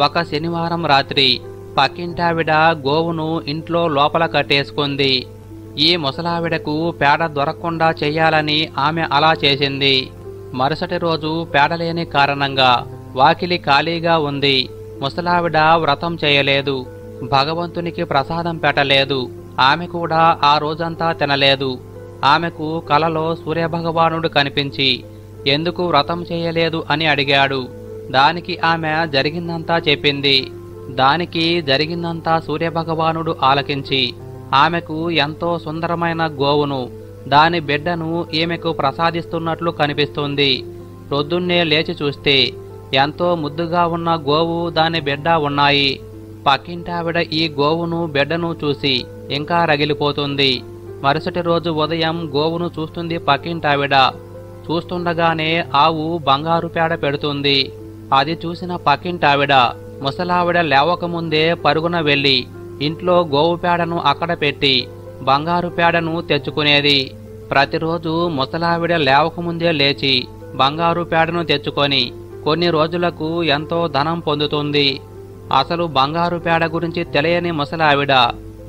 ఒక శనివారం రాత్రి పక్కింటావిడ గోవును ఇంట్లో లోపల కట్టేసుకుంది. ఈ ముసలావిడకు పేడ దొరకకుండా చెయ్యాలని ఆమె అలా చేసింది. మరుసటి రోజు పేడలేని కారణంగా వాకిలి ఖాళీగా ఉంది. ముసలావిడ వ్రతం చేయలేదు. భగవంతునికి ప్రసాదం పెట్టలేదు. ఆమె కూడా ఆ రోజంతా తినలేదు. ఆమెకు కలలో సూర్యభగవానుడు కనిపించి ఎందుకు వ్రతం చేయలేదు? అని అడిగాడు. దానికి ఆమె జరిగిందంతా చెప్పింది. దానికి జరిగిందంతా సూర్యభగవానుడు ఆలకించి ఆమెకు ఎంతో సుందరమైన గోవును దాని బిడ్డను ఈమెకు ప్రసాదిస్తున్నట్లు కనిపిస్తుంది. ప్రొద్దున్నే లేచి చూస్తే ఎంతో ముద్దుగా ఉన్న గోవు దాని బిడ్డ ఉన్నాయి. పక్కింటావిడ ఈ గోవును బిడ్డను చూసి ఇంకా రగిలిపోతుంది. మరుసటి రోజు ఉదయం గోవును చూస్తుంది పక్కింటావిడ. చూస్తుండగానే ఆవు బంగారు పేడ పెడుతుంది. అది చూసిన పక్కింటావిడ ముసలావిడ లేవకముందే పరుగున వెళ్ళి ఇంట్లో గోవు పేడను అక్కడ పెట్టి బంగారు పేడను తెచ్చుకునేది. ప్రతిరోజు ముసలావిడ లేవకముందే లేచి బంగారు పేడను తెచ్చుకొని కొన్ని రోజులకు ఎంతో ధనం పొందుతుంది. అసలు బంగారు పేడ గురించి తెలియని ముసలావిడ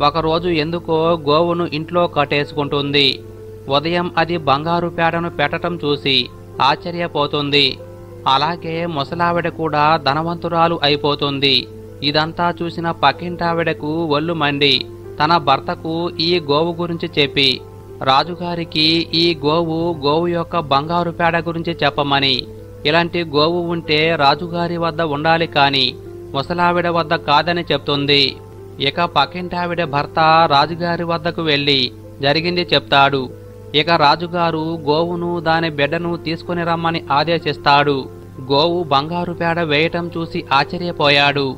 ఒకరోజు ఎందుకో గోవును ఇంట్లో కట్టేసుకుంటుంది. ఉదయం అది బంగారు పేడను పెట్టటం చూసి ఆశ్చర్యపోతుంది. అలాగే ముసలావిడ కూడా ధనవంతురాలు అయిపోతుంది. ఇదంతా చూసిన పక్కింటావిడకు ఒళ్ళు మండి. తన భర్తకు ఈ గోవు గురించి చెప్పి రాజుగారికి ఈ గోవు గోవు యొక్క బంగారు పేడ గురించి చెప్పమని. ఇలాంటి గోవు ఉంటే రాజుగారి వద్ద ఉండాలి కాని ముసలావిడ వద్ద కాదని చెప్తుంది. ఇక పక్కింటావిడ భర్త రాజుగారి వద్దకు వెళ్ళి జరిగింది చెప్తాడు. ఇక రాజుగారు గోవును దాని బిడ్డను తీసుకుని రమ్మని ఆదేశిస్తాడు. గోవు బంగారు పేడ వేయటం చూసి ఆశ్చర్యపోయాడు.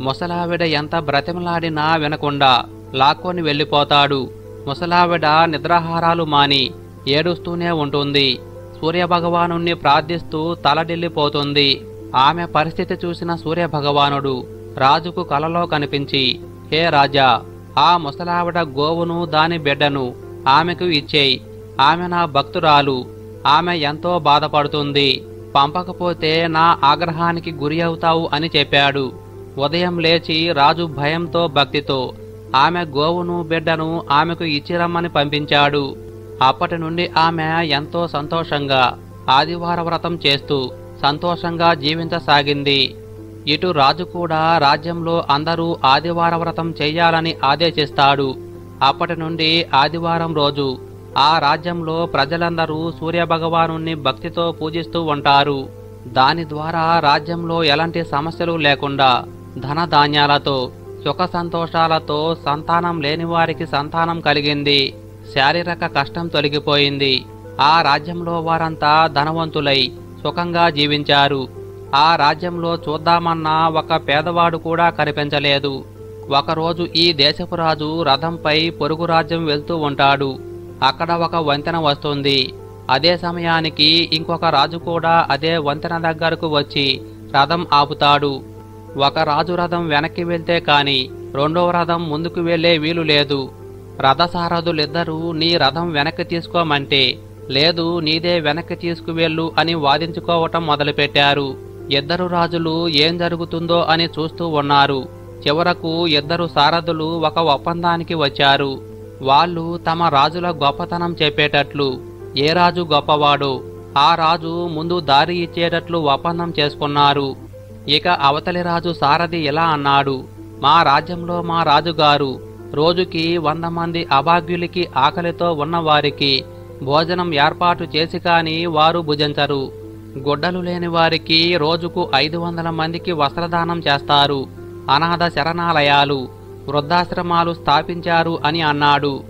ముసలావిడ ఎంత బ్రతిమలాడినా వినకుండా లాక్కొని వెళ్ళిపోతాడు. ముసలావిడ నిద్రాహారాలు మాని ఏడుస్తూనే ఉంటుంది. సూర్యభగవాను ప్రార్థిస్తూ తలడిల్లిపోతుంది. ఆమె పరిస్థితి చూసిన సూర్యభగవానుడు రాజుకు కలలో కనిపించి హే రాజా ఆ ముసలావిడ గోవును దాని బిడ్డను ఆమెకు ఇచ్చేయి. ఆమె నా భక్తురాలు. ఆమె ఎంతో బాధపడుతుంది. పంపకపోతే నా ఆగ్రహానికి గురి అవుతావు అని చెప్పాడు. ఉదయం లేచి రాజు భయంతో భక్తితో ఆమె గోవును బిడ్డను ఆమెకు ఇచ్చిరమ్మని పంపించాడు. అప్పటి నుండి ఆమె ఎంతో సంతోషంగా ఆదివార వ్రతం చేస్తూ సంతోషంగా జీవించసాగింది. ఇటు రాజు కూడా రాజ్యంలో అందరూ ఆదివార వ్రతం చెయ్యాలని ఆదేశిస్తాడు. అప్పటి నుండి ఆదివారం రోజు ఆ రాజ్యంలో ప్రజలందరూ సూర్యభగవాను భక్తితో పూజిస్తూ ఉంటారు. దాని ద్వారా రాజ్యంలో ఎలాంటి సమస్యలు లేకుండా ధన ధాన్యాలతో సుఖ సంతోషాలతో సంతానం లేని వారికి సంతానం కలిగింది. శారీరక కష్టం తొలగిపోయింది. ఆ రాజ్యంలో వారంతా ధనవంతులై సుఖంగా జీవించారు. ఆ రాజ్యంలో చూద్దామన్నా ఒక పేదవాడు కూడా కనిపించలేదు. ఒకరోజు ఈ దేశపు రాజు రథంపై పొరుగు రాజ్యం వెళ్తూ ఉంటాడు. అక్కడ ఒక వంతెన వస్తుంది. అదే సమయానికి ఇంకొక రాజు కూడా అదే వంతెన దగ్గరకు వచ్చి రథం ఆపుతాడు. ఒక రాజు రథం వెనక్కి వెళ్తే కాని రెండవ రథం ముందుకు వెళ్ళే వీలు లేదు. రథసారథులిద్దరూ నీ రథం వెనక్కి తీసుకోమంటే లేదు నీదే వెనక్కి తీసుకువెళ్ళు అని వాదించుకోవటం మొదలుపెట్టారు. ఇద్దరు రాజులు ఏం జరుగుతుందో అని చూస్తూ ఉన్నారు. చివరకు ఇద్దరు సారథులు ఒక ఒప్పందానికి వచ్చారు. వాళ్ళు తమ రాజుల గొప్పతనం చెప్పేటట్లు. ఏ రాజు గొప్పవాడో? ఆ రాజు ముందు దారి ఇచ్చేటట్లు ఒప్పందం చేసుకున్నారు. ఇక అవతలి రాజు సారథి ఇలా అన్నాడు. మా రాజ్యంలో మా రాజుగారు రోజుకి వంద మంది అభాగ్యులకి ఆకలితో ఉన్నవారికి భోజనం ఏర్పాటు చేసి కాని వారు భుజించరు. గుడ్డలు లేని వారికి రోజుకు ఐదు వందల మందికి వస్త్రదానం చేస్తారు. అనాథ శరణాలయాలు వృద్ధాశ్రమాలు స్థాపించారు అని అన్నాడు.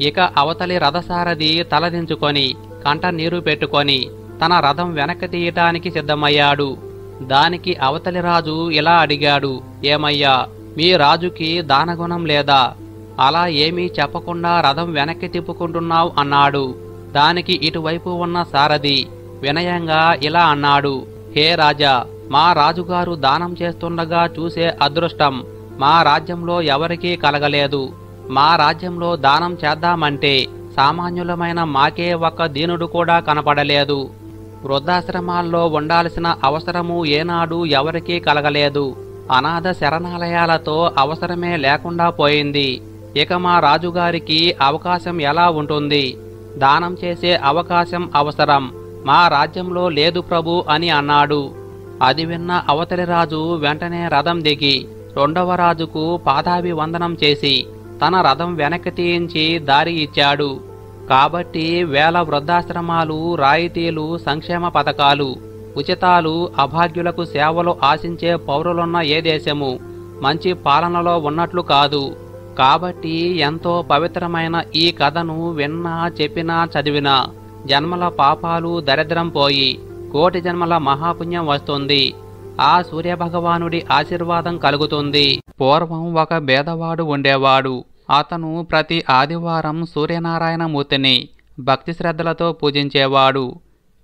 ఇక అవతలి రథసారథి తలదించుకొని కంట నీరు పెట్టుకొని తన రథం వెనక్కి తీయటానికి సిద్ధమయ్యాడు. దానికి అవతలి రాజు ఇలా అడిగాడు ఏమయ్యా మీ రాజుకి దానగుణం లేదా? అలా ఏమీ చెప్పకుండా రథం వెనక్కి తిప్పుకుంటున్నావు అన్నాడు. దానికి ఇటువైపు ఉన్న సారథి వినయంగా ఇలా అన్నాడు హే రాజా మా రాజుగారు దానం చేస్తుండగా చూసే అదృష్టం మా రాజ్యంలో ఎవరికీ కలగలేదు. మా రాజ్యంలో దానం చేద్దామంటే సామాన్యులమైన మాకే ఒక్క దీనుడు కూడా కనపడలేదు. వృద్ధాశ్రమాల్లో ఉండాల్సిన అవసరము ఏనాడు ఎవరికీ కలగలేదు. అనాథ శరణాలయాలతో అవసరమే లేకుండా పోయింది. ఇక మా రాజుగారికి అవకాశం ఎలా ఉంటుంది? దానం చేసే అవకాశం అవసరం. మా రాజ్యంలో లేదు ప్రభు అని అన్నాడు. అది విన్న అవతలి రాజు వెంటనే రథం దిగి రెండవ రాజుకు పాదాభివందనం చేసి తన రథం వెనక్కి తీయించి దారి ఇచ్చాడు. కాబట్టి వేల వృద్ధాశ్రమాలు రాయితీలు సంక్షేమ పథకాలు ఉచితాలు అభాగ్యులకు సేవలు ఆశించే పౌరులున్న ఏ దేశము మంచి పాలనలో ఉన్నట్లు కాదు. కాబట్టి ఎంతో పవిత్రమైన ఈ కథను విన్నా చెప్పినా చదివినా జన్మల పాపాలు దరిద్రం పోయి కోటి జన్మల మహాపుణ్యం వస్తుంది. ఆ సూర్యభగవానుడి ఆశీర్వాదం కలుగుతుంది. పూర్వం ఒక భేదవాడు ఉండేవాడు. అతను ప్రతి ఆదివారం సూర్యనారాయణమూర్తిని భక్తి శ్రద్ధలతో పూజించేవాడు.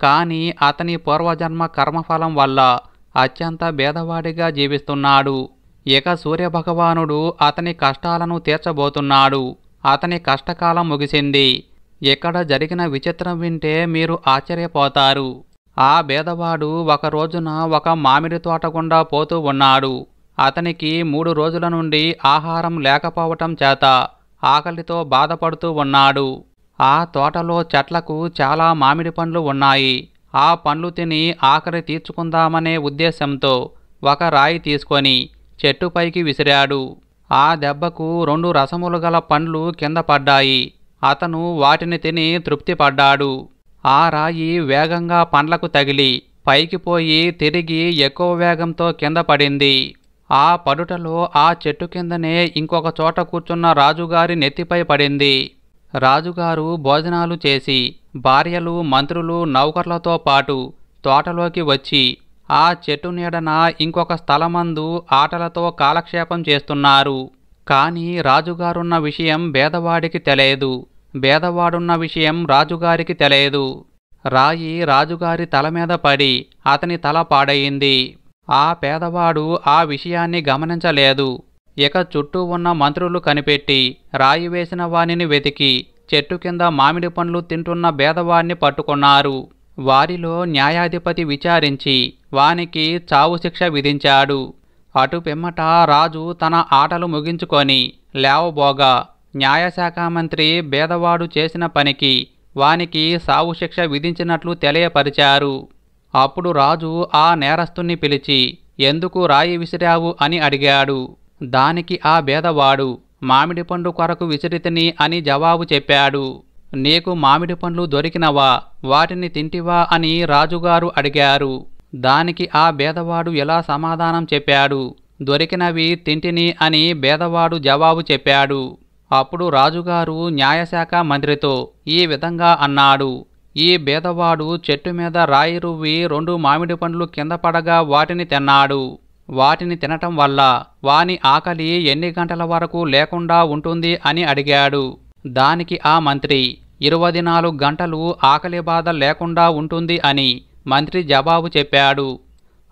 కానీ అతని పూర్వజన్మ కర్మఫలం వల్ల అత్యంత భేదవాడిగా జీవిస్తున్నాడు. ఇక సూర్యభగవానుడు అతని కష్టాలను తీర్చబోతున్నాడు. అతని కష్టకాలం ముగిసింది. ఇక్కడ జరిగిన విచిత్రం వింటే మీరు ఆశ్చర్యపోతారు. ఆ భేదవాడు ఒక రోజున ఒక మామిడి తోట గుండా పోతూ ఉన్నాడు. అతనికి మూడు రోజుల నుండి ఆహారం లేకపోవటం చేత ఆకలితో బాధపడుతూ ఉన్నాడు. ఆ తోటలో చెట్లకు చాలా మామిడి పండ్లు ఉన్నాయి. ఆ పండ్లు తిని ఆకలి తీర్చుకుందామనే ఉద్దేశంతో ఒక రాయి తీసుకొని చెట్టుపైకి విసిరాడు. ఆ దెబ్బకు రెండు రసములు గల పండ్లు కింద పడ్డాయి. అతను వాటిని తిని తృప్తిపడ్డాడు. ఆ రాయి వేగంగా పండ్లకు తగిలి పైకి పోయి తిరిగి ఎక్కువ వేగంతో కింద పడింది. ఆ పడుటలో ఆ చెట్టు కిందనే ఇంకొక చోట కూర్చున్న రాజుగారి నెత్తిపై పడింది. రాజుగారు భోజనాలు చేసి భార్యలు మంత్రులు నౌకర్లతో పాటు తోటలోకి వచ్చి ఆ చెట్టు నీడన ఇంకొక స్థలమందు ఆటలతో కాలక్షేపం చేస్తున్నారు. కానీ రాజుగారున్న విషయం బేదవాడికి తెలియదు. బేదవాడున్న విషయం రాజుగారికి తెలియదు. రాయి రాజుగారి తల మీద పడి అతని తల పాడయింది ఆ పేదవాడు ఆ విషయాన్ని గమనించలేదు. ఇక చుట్టూ ఉన్న మంత్రులు కనిపెట్టి రాయి వేసిన వానిని వెతికి చెట్టు కింద మామిడి పండ్లు తింటున్న బేదవాణ్ణి పట్టుకున్నారు. వారిలో న్యాయాధిపతి విచారించి వానికి చావు శిక్ష విధించాడు. అటు పిమ్మట రాజు తన ఆటలు ముగించుకొని లేవబోగా న్యాయశాఖ మంత్రి బేదవాడు చేసిన పనికి వానికి సావు శిక్ష విధించినట్లు తెలియపరిచారు. అప్పుడు రాజు ఆ నేరస్తుణ్ణి పిలిచి ఎందుకు రాయి విసిరావు? అని అడిగాడు. దానికి ఆ బేదవాడు మామిడి పండు కొరకు విసిరితిని అని జవాబు చెప్పాడు. నీకు మామిడి పండ్లు దొరికినవా? వాటిని తింటివా? అని రాజుగారు అడిగారు. దానికి ఆ బేదవాడు ఎలా సమాధానం చెప్పాడు? దొరికినవి తింటిని అని బేదవాడు జవాబు చెప్పాడు. అప్పుడు రాజుగారు న్యాయశాఖ మంత్రితో ఈ విధంగా అన్నాడు. ఈ బేదవాడు చెట్టు మీద రాయి రువ్వి రెండు మామిడి పండ్లు కింద పడగా వాటిని తిన్నాడు. వాటిని తినటం వల్ల వాని ఆకలి ఎన్ని గంటల వరకు లేకుండా ఉంటుంది అని అడిగాడు. దానికి ఆ మంత్రి ఇరవై నాలుగు గంటలు ఆకలి బాధ లేకుండా ఉంటుంది అని మంత్రి జవాబు చెప్పాడు.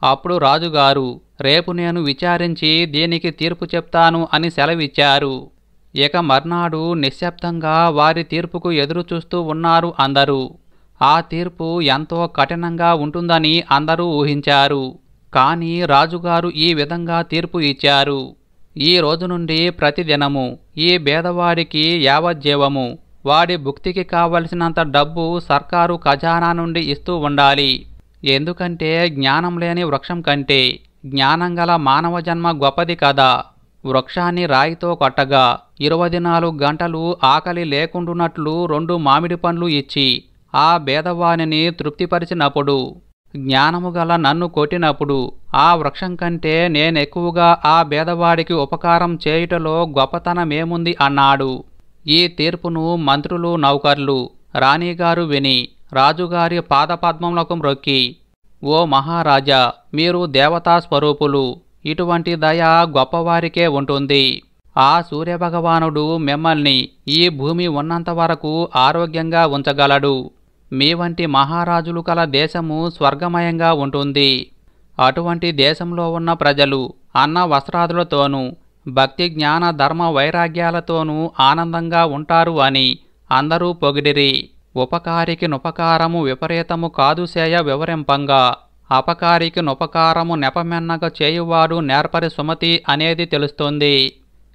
అప్పుడు రాజుగారు రేపు నేను విచారించి దీనికి తీర్పు చెప్తాను అని సెలవిచ్చారు. ఇక మర్నాడు నిశ్శబ్దంగా వారి తీర్పుకు ఎదురు చూస్తూ ఉన్నారు అందరూ. ఆ తీర్పు ఎంతో కఠినంగా ఉంటుందని అందరూ ఊహించారు. కానీ రాజుగారు ఈ విధంగా తీర్పు ఇచ్చారు. ఈ రోజు నుండి ప్రతిదినము ఈ భేదవాడికి యావజ్జీవము. వాడి భుక్తికి కావలసినంత డబ్బు సర్కారు ఖజానా నుండి ఇస్తూ ఉండాలి. ఎందుకంటే జ్ఞానం లేని వృక్షం కంటే జ్ఞానం గల మానవ జన్మ గొప్పది కదా. వృక్షాన్ని రాయితో కొట్టగా ఇరవై నాలుగు గంటలు ఆకలి లేకుండునట్లు రెండు మామిడి పండ్లు ఇచ్చి ఆ భేదవానిని తృప్తిపరిచినప్పుడు జ్ఞానము గల నన్ను కొట్టినప్పుడు ఆ వృక్షం కంటే నేనెక్కువగా ఆ భేదవాడికి ఉపకారం చేయుటలో గొప్పతనమేముంది అన్నాడు. ఈ తీర్పును మంత్రులు నౌకర్లు రాణిగారు విని రాజుగారి పాదపద్మములకు మ్రొక్కి ఓ మహారాజా మీరు దేవతా స్వరూపులు ఇటువంటి దయ గొప్పవారికే ఉంటుంది. ఆ సూర్యభగవానుడు మిమ్మల్ని ఈ భూమి ఉన్నంత వరకు ఆరోగ్యంగా ఉంచగలడు. మీ వంటి మహారాజులు కల దేశము స్వర్గమయంగా ఉంటుంది. అటువంటి దేశంలో ఉన్న ప్రజలు అన్న వస్త్రాదులతోనూ భక్తి జ్ఞాన ధర్మ వైరాగ్యాలతోనూ ఆనందంగా ఉంటారు అని అందరూ పొగిడిరి. ఉపకారికి నుపకారము విపరీతము కాదుసేయ వివరింపంగా. అపకారికి నుపకారము నెపమెన్నగ చేయువాడు నేర్పరి సుమతి అనేది తెలుస్తుంది.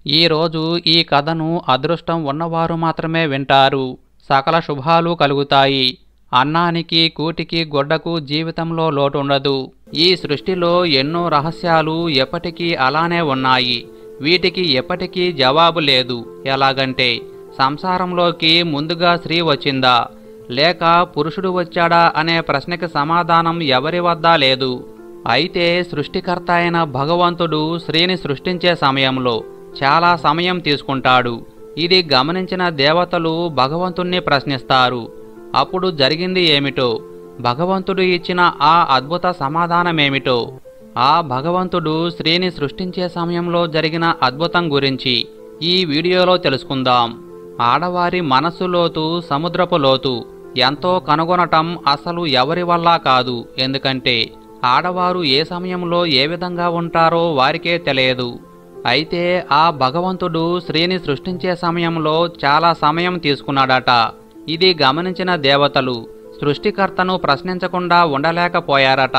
ఈరోజు ఈ కథను అదృష్టం ఉన్నవారు మాత్రమే వింటారు. సకల శుభాలు కలుగుతాయి. అన్నానికి కూటికి గొడ్డకు జీవితంలో లోటుండదు. ఈ సృష్టిలో ఎన్నో రహస్యాలు ఎప్పటికీ అలానే ఉన్నాయి. వీటికి ఎప్పటికీ జవాబు లేదు. ఎలాగంటే సంసారంలోకి ముందుగా స్త్రీ వచ్చిందా? లేక పురుషుడు వచ్చాడా అనే ప్రశ్నకి సమాధానం ఎవరి వద్ద లేదు. అయితే సృష్టికర్త అయిన భగవంతుడు స్త్రీని సృష్టించే సమయంలో చాలా సమయం తీసుకుంటాడు. ఇది గమనించిన దేవతలు భగవంతుణ్ణి ప్రశ్నిస్తారు. అప్పుడు జరిగింది ఏమిటో భగవంతుడు ఇచ్చిన ఆ అద్భుత సమాధానమేమిటో ఆ భగవంతుడు స్త్రీని సృష్టించే సమయంలో జరిగిన అద్భుతం గురించి ఈ వీడియోలో తెలుసుకుందాం. ఆడవారి మనసులోతు సముద్రపు లోతు ఎంతో కనుగొనటం అసలు ఎవరి వల్ల కాదు. ఎందుకంటే ఆడవారు ఏ సమయంలో ఏ విధంగా ఉంటారో వారికే తెలియదు. అయితే ఆ భగవంతుడు స్త్రీని సృష్టించే సమయంలో చాలా సమయం తీసుకున్నాడట. ఇది గమనించిన దేవతలు సృష్టికర్తను ప్రశ్నించకుండా ఉండలేకపోయారట.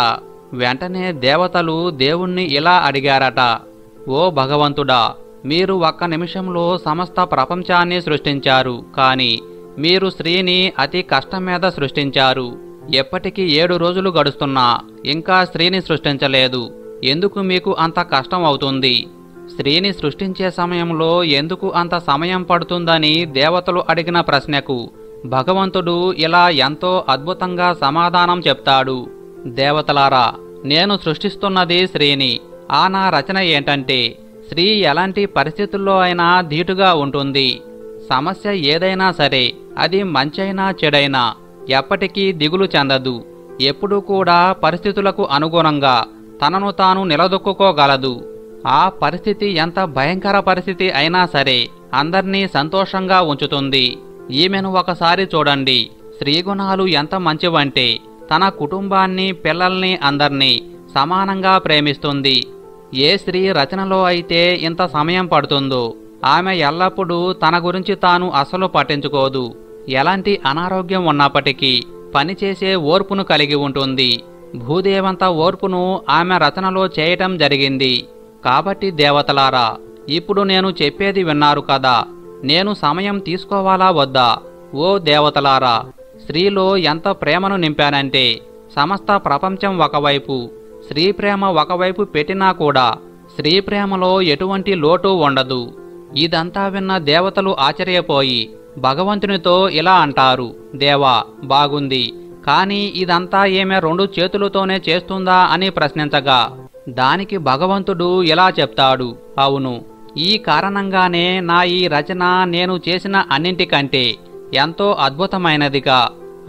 వెంటనే దేవతలు దేవుణ్ణి ఇలా అడిగారట ఓ భగవంతుడా మీరు ఒక్క నిమిషంలో సమస్త ప్రపంచాన్ని సృష్టించారు కానీ మీరు స్త్రీని అతి కష్టం మీద సృష్టించారు. ఎప్పటికీ ఏడు రోజులు గడుస్తున్నా ఇంకా స్త్రీని సృష్టించలేదు. ఎందుకు మీకు అంత కష్టం అవుతుంది? స్త్రీని సృష్టించే సమయంలో ఎందుకు అంత సమయం పడుతుందని దేవతలు అడిగిన ప్రశ్నకు భగవంతుడు ఇలా ఎంతో అద్భుతంగా సమాధానం చెప్తాడు. దేవతలారా నేను సృష్టిస్తున్నది స్త్రీని. ఆ నా రచన ఏంటంటే స్త్రీ ఎలాంటి పరిస్థితుల్లో అయినా ధీటుగా ఉంటుంది. సమస్య ఏదైనా సరే అది మంచైనా చెడైనా ఎప్పటికీ దిగులు చెందదు. ఎప్పుడూ కూడా పరిస్థితులకు అనుగుణంగా తనను తాను నిలదొక్కుకోగలదు. ఆ పరిస్థితి ఎంత భయంకర పరిస్థితి అయినా సరే అందర్నీ సంతోషంగా ఉంచుతుంది. ఈమెను ఒకసారి చూడండి. స్త్రీగుణాలు ఎంత మంచివంటే తన కుటుంబాన్ని పిల్లల్ని అందర్నీ సమానంగా ప్రేమిస్తుంది. ఏ స్త్రీ రచనలో అయితే ఇంత సమయం పడుతుందో ఆమె ఎల్లప్పుడూ తన గురించి తాను అసలు పట్టించుకోదు. ఎలాంటి అనారోగ్యం ఉన్నప్పటికీ పనిచేసే ఓర్పును కలిగి ఉంటుంది. భూదేవంత ఓర్పును ఆమె రచనలో చేయటం జరిగింది. కాబట్టి దేవతలారా ఇప్పుడు నేను చెప్పేది విన్నారు కదా నేను సమయం తీసుకోవాలా వద్దా? ఓ దేవతలారా స్త్రీలో ఎంత ప్రేమను నింపానంటే సమస్త ప్రపంచం ఒకవైపు స్త్రీ ప్రేమ ఒకవైపు పెట్టినా కూడా స్త్రీ ప్రేమలో ఎటువంటి లోటు ఉండదు. ఇదంతా విన్న దేవతలు ఆశ్చర్యపోయి భగవంతునితో ఇలా అంటారు దేవా బాగుంది. కానీ ఇదంతా ఏమే రెండు చేతులతోనే చేస్తుందా అని ప్రశ్నించగా దానికి భగవంతుడు ఇలా చెప్తాడు అవును ఈ కారణంగానే నా ఈ రచన నేను చేసిన అన్నింటికంటే ఎంతో అద్భుతమైనదిగా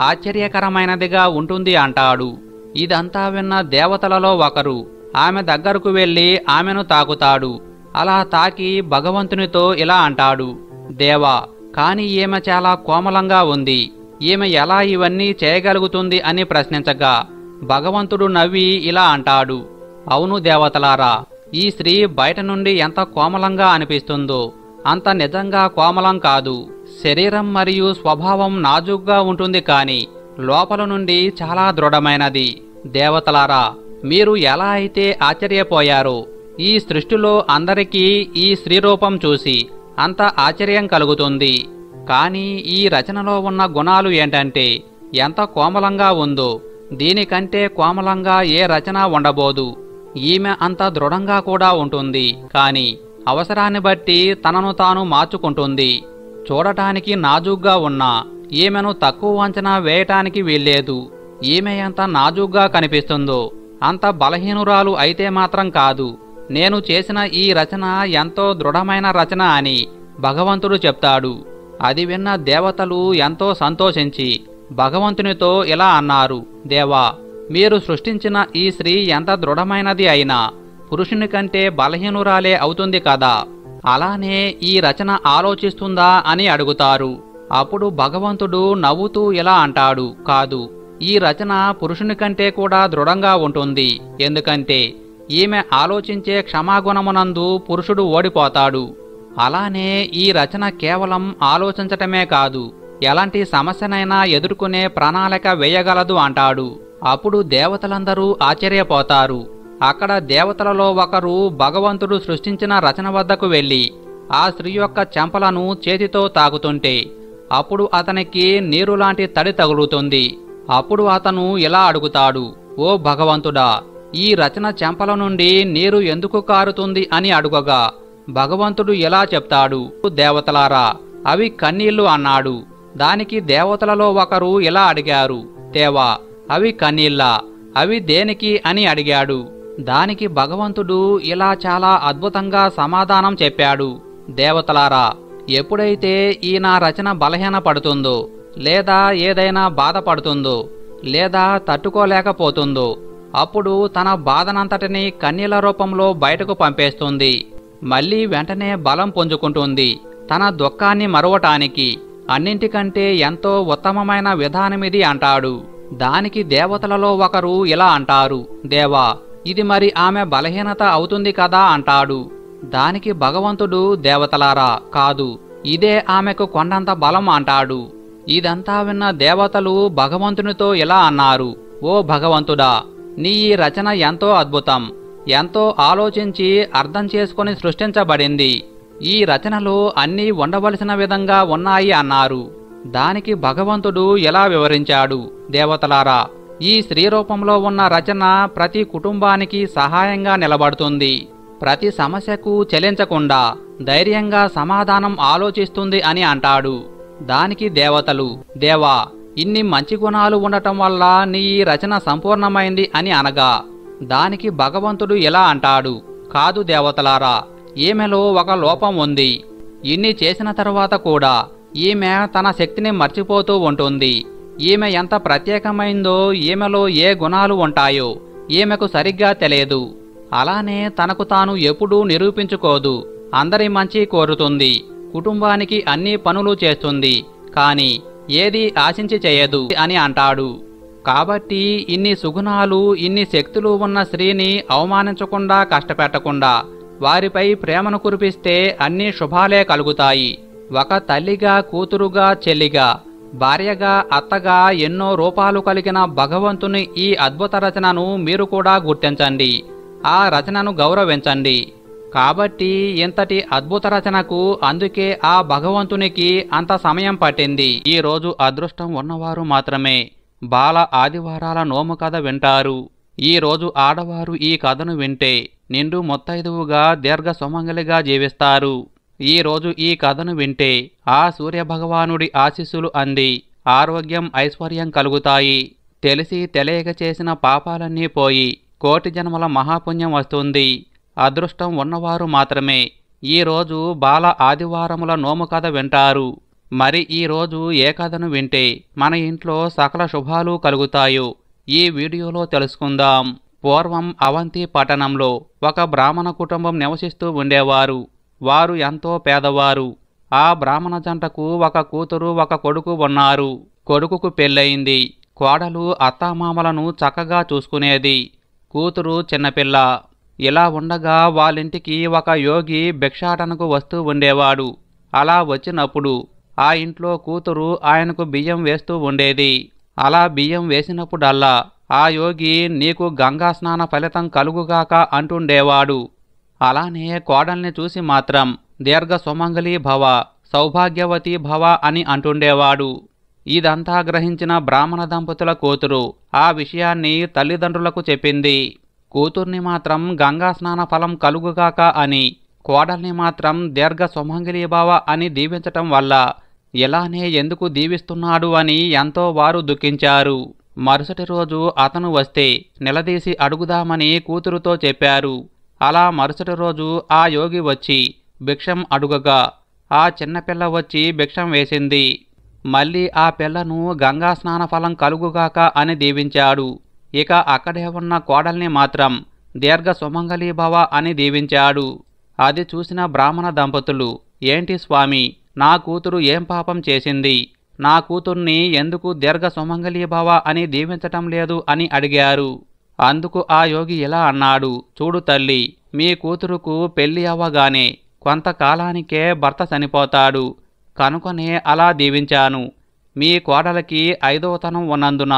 ఆశ్చర్యకరమైనదిగా ఉంటుంది అంటాడు. ఇదంతా విన్న దేవతలలో ఒకరు. ఆమె దగ్గరకు వెళ్ళి ఆమెను తాకుతాడు. అలా తాకి భగవంతునితో ఇలా అంటాడు. దేవా కాని ఈమె చాలా కోమలంగా ఉంది. ఈమె ఎలా ఇవన్నీ చేయగలుగుతుంది అని ప్రశ్నించగా భగవంతుడు నవ్వి ఇలా అంటాడు. అవును దేవతలారా ఈ స్త్రీ బయట నుండి ఎంత కోమలంగా అనిపిస్తుందో. అంత నిజంగా కోమలం కాదు. శరీరం మరియు స్వభావం నాజుగ్గా ఉంటుంది కానీ లోపల నుండి చాలా దృఢమైనది. దేవతలారా మీరు ఎలా అయితే ఆశ్చర్యపోయారో ఈ సృష్టిలో అందరికీ ఈ స్త్రీరూపం చూసి అంత ఆశ్చర్యం కలుగుతుంది. కానీ ఈ రచనలో ఉన్న గుణాలు ఏంటంటే ఎంత కోమలంగా ఉందో దీనికంటే కోమలంగా ఏ రచన ఉండబోదు. ఈమె అంత దృఢంగా కూడా ఉంటుంది. కానీ అవసరాన్ని బట్టి తనను తాను మార్చుకుంటుంది. చూడటానికి నాజూగ్గా ఉన్నా ఈమెను తక్కువ అంచనా వేయటానికి వీల్లేదు. ఈమె ఎంత నాజూగ్గా కనిపిస్తుందో అంత బలహీనురాలు అయితే మాత్రం కాదు. నేను చేసిన ఈ రచన ఎంతో దృఢమైన రచన అని భగవంతుడు చెప్తాడు. అది విన్న దేవతలు ఎంతో సంతోషించి భగవంతునితో ఇలా అన్నారు దేవా మీరు సృష్టించిన ఈ స్త్రీ ఎంత దృఢమైనది అయినా పురుషుని కంటే బలహీనురాలే అవుతుంది కదా? అలానే ఈ రచన ఆలోచిస్తుందా? అని అడుగుతారు. అప్పుడు భగవంతుడు నవ్వుతూ ఇలా అంటాడు కాదు ఈ రచన పురుషుని కంటే కూడా దృఢంగా ఉంటుంది. ఎందుకంటే ఈమె ఆలోచించే క్షమాగుణమునందు పురుషుడు ఓడిపోతాడు. అలానే ఈ రచన కేవలం ఆలోచించటమే కాదు ఎలాంటి సమస్యనైనా ఎదుర్కొనే ప్రణాళిక వేయగలదు అంటాడు. అప్పుడు దేవతలందరూ ఆశ్చర్యపోతారు. అక్కడ దేవతలలో ఒకరు భగవంతుడు సృష్టించిన రచన వద్దకు వెళ్ళి ఆ స్త్రీ యొక్క చెంపలను చేతితో తాకుతుంటే అప్పుడు అతనికి నీరు లాంటి తడి తగులుతుంది. అప్పుడు అతను ఇలా అడుగుతాడు ఓ భగవంతుడా ఈ రచన చెంపల నుండి నీరు ఎందుకు కారుతుంది అని అడుగగా భగవంతుడు ఎలా చెప్తాడు దేవతలారా అవి కన్నీళ్ళు అన్నాడు. దానికి దేవతలలో ఒకరు ఇలా అడిగారు దేవా అవి కన్నీళ్ళ అవి దేనికి అని అడిగాడు. దానికి భగవంతుడు ఇలా చాలా అద్భుతంగా సమాధానం చెప్పాడు దేవతలారా ఎప్పుడైతే ఈ నా రచన బలహీన పడుతుందో లేదా ఏదైనా బాధపడుతుందో లేదా తట్టుకోలేకపోతుందో అప్పుడు తన బాధనంతటిని కన్నీల రూపంలో బయటకు పంపేస్తుంది. మళ్ళీ వెంటనే బలం పుంజుకుంటుంది. తన దుఃఖాన్ని మరవటానికి అన్నింటికంటే ఎంతో ఉత్తమమైన విధానమిది అంటాడు. దానికి దేవతలలో ఒకరు ఇలా అంటారు దేవా ఇది మరి ఆమె బలహీనత అవుతుంది కదా అంటాడు. దానికి భగవంతుడు దేవతలారా కాదు. ఇదే ఆమెకు కొండంత బలం అంటాడు. ఇదంతా విన్న దేవతలు భగవంతునితో ఇలా అన్నారు ఓ భగవంతుడా నీ ఈ రచన ఎంతో అద్భుతం. ఎంతో ఆలోచించి అర్థం చేసుకొని సృష్టించబడింది. ఈ రచనలో అన్నీ ఉండవలసిన విధంగా ఉన్నాయి అన్నారు. దానికి భగవంతుడు ఎలా వివరించాడు దేవతలారా ఈ స్త్రీ రూపంలో ఉన్న రచన ప్రతి కుటుంబానికి సహాయంగా నిలబడుతుంది. ప్రతి సమస్యకు చెలించకుండా ధైర్యంగా సమాధానం ఆలోచిస్తుంది అని అంటాడు. దానికి దేవతలు దేవా ఇన్ని మంచి గుణాలు ఉండటం వల్ల నీ ఈ రచన సంపూర్ణమైంది అని అనగా దానికి భగవంతుడు ఎలా అంటాడు కాదు దేవతలారా ఈమెలో ఒక లోపం ఉంది. ఇన్ని చేసిన తరువాత కూడా ఈమె తన శక్తిని మర్చిపోతూ ఉంటుంది. ఈమె ఎంత ప్రత్యేకమైందో ఈమెలో ఏ గుణాలు ఉంటాయో ఈమెకు సరిగ్గా తెలియదు. అలానే తనకు తాను ఎప్పుడూ నిరూపించుకోదు. అందరి మంచి కోరుతుంది. కుటుంబానికి అన్ని పనులు చేస్తుంది. కాని ఏది ఆశించి చేయదు అని అంటాడు. కాబట్టి ఇన్ని సుగుణాలు ఇన్ని శక్తులు ఉన్న స్త్రీని అవమానించకుండా కష్టపెట్టకుండా వారిపై ప్రేమను కురిపిస్తే అన్ని శుభాలే కలుగుతాయి. ఒక తల్లిగా కూతురుగా చెల్లిగా భార్యగా అత్తగా ఎన్నో రూపాలు కలిగిన భగవంతుని ఈ అద్భుత రచనను మీరు కూడా గుర్తించండి. ఆ రచనను గౌరవించండి. కాబట్టి ఇంతటి అద్భుత రచనకు అందుకే ఆ భగవంతునికి అంత సమయం పట్టింది. ఈ రోజు అదృష్టం ఉన్నవారు మాత్రమే. బాల ఆదివారాల నోము కథ వింటారు. ఈ రోజు ఆడవారు ఈ కథను వింటే నిండు మొత్తైదువుగా దీర్ఘ సుమంగలిగా జీవిస్తారు. ఈ రోజు ఈ కథను వింటే ఆ సూర్యభగవానుడి ఆశీస్సులు అంది ఆరోగ్యం ఐశ్వర్యం కలుగుతాయి. తెలిసి తెలియక చేసిన పాపాలన్నీ పోయి కోటి జన్మల మహాపుణ్యం వస్తుంది. అదృష్టం ఉన్నవారు మాత్రమే. ఈ రోజు బాల ఆదివారముల నోము కథ వింటారు. మరి ఈరోజు ఏ కథను వింటే మన ఇంట్లో సకల శుభాలు కలుగుతాయో ఈ వీడియోలో తెలుసుకుందాం. పూర్వం అవంతి పట్టణంలో ఒక బ్రాహ్మణ కుటుంబం నివసిస్తూ ఉండేవారు. వారు ఎంతో పేదవారు. ఆ బ్రాహ్మణ జంటకు ఒక కూతురు ఒక కొడుకు ఉన్నారు. కొడుకుకు పెళ్ళయింది. కోడలు అత్తామామలను చక్కగా చూసుకునేది. కూతురు చిన్నపిల్ల. ఇలా ఉండగా వాళ్ళింటికి ఒక యోగి భిక్షాటనకు వస్తూ ఉండేవాడు. అలా వచ్చినప్పుడు ఆ ఇంట్లో కూతురు ఆయనకు బియ్యం వేస్తూ ఉండేది. అలా బియ్యం వేసినప్పుడల్లా ఆ యోగి నీకు గంగా స్నాన ఫలితం కలుగుగాక అంటుండేవాడు. అలానే కోడల్ని చూసి మాత్రం దీర్ఘ సుమంగళీ భవ సౌభాగ్యవతి భవ అని అంటుండేవాడు. ఇదంతా గ్రహించిన బ్రాహ్మణ దంపతుల కూతురు. ఆ విషయాన్ని తల్లిదండ్రులకు చెప్పింది. కూతుర్ని మాత్రం గంగా స్నాన ఫలం కలుగుగాక అని కోడల్ని మాత్రం దీర్ఘ సుమంగళి అని దీవించటం వల్ల ఇలానే ఎందుకు దీవిస్తున్నాడు అని ఎంతో వారు దుఃఖించారు. మరుసటి రోజు అతను వస్తే నిలదీసి అడుగుదామని కూతురుతో చెప్పారు. అలా మరుసటి రోజు ఆ యోగి వచ్చి భిక్షం అడుగగా ఆ చిన్నపిల్ల వచ్చి భిక్షం వేసింది. మళ్ళీ ఆ పిల్లను గంగా స్నాన ఫలం కలుగుగాక అని దీవించాడు. ఇక అక్కడే ఉన్న కోడల్ని మాత్రం దీర్ఘ సుమంగళీభవ అని దీవించాడు. అది చూసిన బ్రాహ్మణ దంపతులు ఏంటి స్వామి నా కూతురు ఏం పాపం చేసింది? నా కూతుర్ని ఎందుకు దీర్ఘ సుమంగళీభవ అని దీవించటం లేదు? అని అడిగారు. అందుకు ఆ యోగి ఇలా అన్నాడు చూడు తల్లి మీ కూతురుకు పెళ్ళి అవ్వగానే కొంతకాలానికే భర్త చనిపోతాడు. కనుకనే అలా దీవించాను. మీ కోడలకి ఐదవతనం ఉన్నందున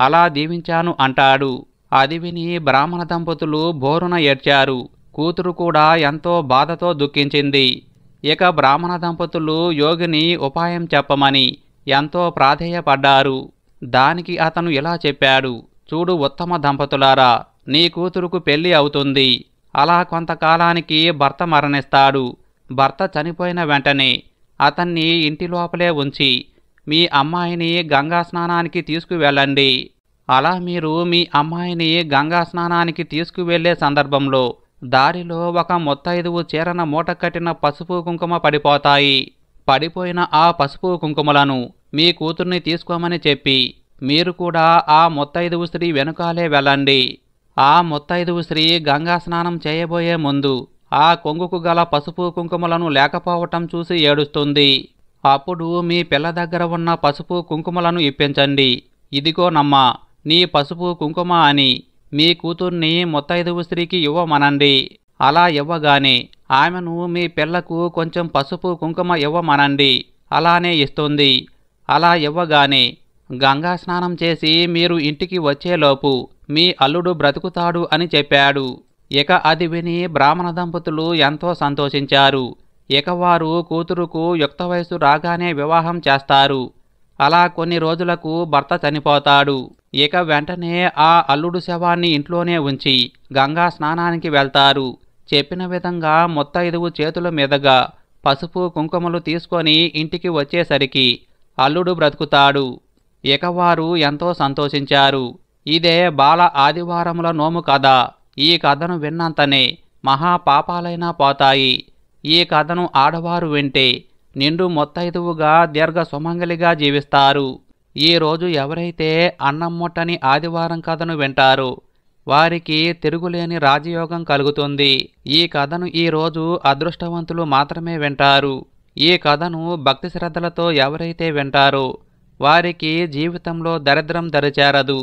అలా దీవించాను అంటాడు. అది విని బ్రాహ్మణ దంపతులు బోరున ఏడ్చారు. కూతురు కూడా ఎంతో బాధతో దుఃఖించింది. ఇక బ్రాహ్మణ దంపతులు యోగిని ఉపాయం చెప్పమని ఎంతో ప్రాధేయపడ్డారు. దానికి అతను ఇలా చెప్పాడు చూడు ఉత్తమ దంపతులారా నీ కూతురుకు పెళ్ళి అవుతుంది. అలా కొంతకాలానికి భర్త మరణిస్తాడు. భర్త చనిపోయిన వెంటనే అతన్ని ఇంటి లోపలే ఉంచి మీ అమ్మాయిని గంగా స్నానానికి తీసుకువెళ్ళండి. అలా మీరు మీ అమ్మాయిని గంగా స్నానానికి తీసుకువెళ్ళే సందర్భంలో దారిలో ఒక మొత్తైదువు చీరన మూట కట్టిన పసుపు కుంకుమ పడిపోతాయి. పడిపోయిన ఆ పసుపు కుంకుమలను మీ కూతుర్ని తీసుకోమని చెప్పి మీరు కూడా ఆ మొత్తైదువు స్త్రీ వెనుకాలే వెళ్ళండి. ఆ మొత్తైదువు స్త్రీ గంగా స్నానం చేయబోయే ముందు ఆ కొంగుకు గల పసుపు కుంకుమలను లేకపోవటం చూసి ఏడుస్తుంది. అప్పుడు మీ పిల్ల దగ్గర ఉన్న పసుపు కుంకుమలను ఇప్పించండి. ఇదిగోనమ్మా నీ పసుపు కుంకుమ అని మీ కూతుర్ని ముత్తైదువు స్త్రీకి ఇవ్వమనండి. అలా ఇవ్వగానే ఆమెను మీ పిల్లకు కొంచెం పసుపు కుంకుమ ఇవ్వమనండి. అలానే ఇస్తుంది. అలా ఇవ్వగానే గంగా స్నానం చేసి మీరు ఇంటికి వచ్చేలోపు మీ అల్లుడు బ్రతుకుతాడు అని చెప్పాడు. ఇక అది విని బ్రాహ్మణ దంపతులు ఎంతో సంతోషించారు. ఇక వారు కూతురుకు యుక్త వయసు రాగానే వివాహం చేస్తారు. అలా కొన్ని రోజులకు భర్త చనిపోతాడు. ఇక వెంటనే ఆ అల్లుడు శవాన్ని ఇంట్లోనే ఉంచి గంగా స్నానానికి వెళ్తారు. చెప్పిన విధంగా మొత్తైదువు చేతుల మీదుగా పసుపు కుంకుమలు తీసుకొని ఇంటికి వచ్చేసరికి అల్లుడు బ్రతుకుతాడు. ఇక వారు ఎంతో సంతోషించారు. ఇదే బాల ఆదివారముల నోము కథ. ఈ కథను విన్నంతనే మహాపాపాలైనా పోతాయి. ఈ కథను ఆడవారు వింటే నిండు మొత్తైదువుగా దీర్ఘ సుమంగలిగా జీవిస్తారు. ఈ రోజు ఎవరైతే అన్నం ముట్టని ఆదివారం కథను వింటారో వారికి తిరుగులేని రాజయోగం కలుగుతుంది. ఈ కథను ఈ రోజు అదృష్టవంతులు మాత్రమే వింటారు. ఈ కథను భక్తి శ్రద్ధలతో ఎవరైతే వింటారో వారికి జీవితంలో దరిద్రం దరిచేరదు.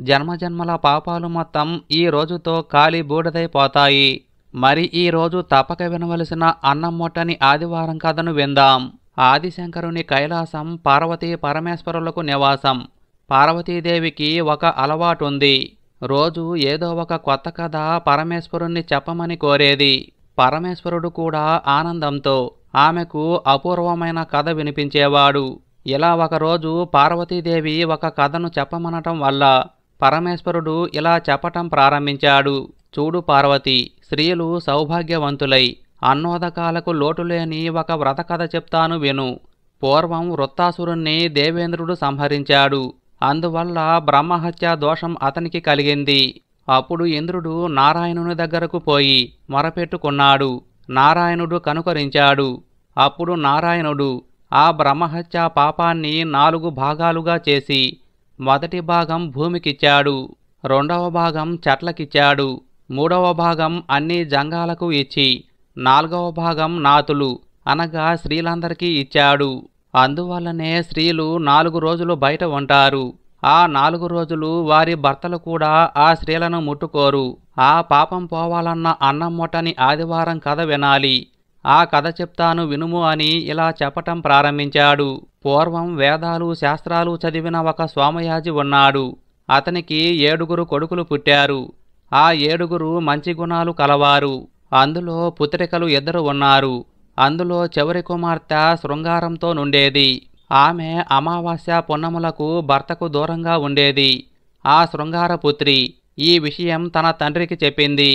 జన్మజన్మల పాపాలు మొత్తం ఈ రోజుతో కాలి బూడిదైపోతాయి. మరి ఈ రోజు తప్పక వినవలసిన అన్నం ముట్టని ఆదివారం కథను విందాం. ఆదిశంకరుని కైలాసం పార్వతీ పరమేశ్వరులకు నివాసం. పార్వతీదేవికి ఒక అలవాటుంది. రోజు ఏదో ఒక కొత్త కథ పరమేశ్వరుణ్ణి చెప్పమని కోరేది. పరమేశ్వరుడు కూడా ఆనందంతో ఆమెకు అపూర్వమైన కథ వినిపించేవాడు. ఇలా ఒకరోజు పార్వతీదేవి ఒక కథను చెప్పమనటం వల్ల పరమేశ్వరుడు ఇలా చెప్పటం ప్రారంభించాడు. చూడు పార్వతి స్త్రీలు సౌభాగ్యవంతులై అన్నోదకాలకు లోటులేని ఒక వ్రతకథ చెప్తాను విను. పూర్వం వృత్తాసురుణ్ణి దేవేంద్రుడు సంహరించాడు. అందువల్ల బ్రహ్మహత్య దోషం అతనికి కలిగింది. అప్పుడు ఇంద్రుడు నారాయణుని దగ్గరకు పోయి మొరపెట్టుకున్నాడు. నారాయణుడు కనుకరించాడు. అప్పుడు నారాయణుడు ఆ బ్రహ్మహత్య పాపాన్ని నాలుగు భాగాలుగా చేసి మొదటి భాగం భూమికిచ్చాడు రెండవ భాగం చెట్లకిచ్చాడు మూడవ భాగం అన్ని జంగాలకు ఇచ్చి నాలుగవ భాగం నాతులు అనగా స్త్రీలందరికీ ఇచ్చాడు. అందువల్లనే స్త్రీలు నాలుగు రోజులు బయట ఉంటారు. ఆ నాలుగు రోజులు వారి భర్తలు కూడా ఆ స్త్రీలను ముట్టుకోరు. ఆ పాపం పోవాలన్న అన్నం ముట్టని ఆదివారం కథ వినాలి. ఆ కథ చెప్తాను వినుము అని ఇలా చెప్పటం ప్రారంభించాడు. పూర్వం వేదాలు శాస్త్రాలు చదివిన ఒక స్వామయాజి ఉన్నాడు. అతనికి ఏడుగురు కొడుకులు పుట్టారు. ఆ ఏడుగురు మంచి గుణాలు కలవారు. అందులో పుత్రికలు ఇద్దరు ఉన్నారు. అందులో చివరి కుమార్తె శృంగారంతో నుండేది. ఆమె అమావాస్య పున్నములకు భర్తకు దూరంగా ఉండేది. ఆ శృంగారపుత్రి ఈ విషయం తన తండ్రికి చెప్పింది.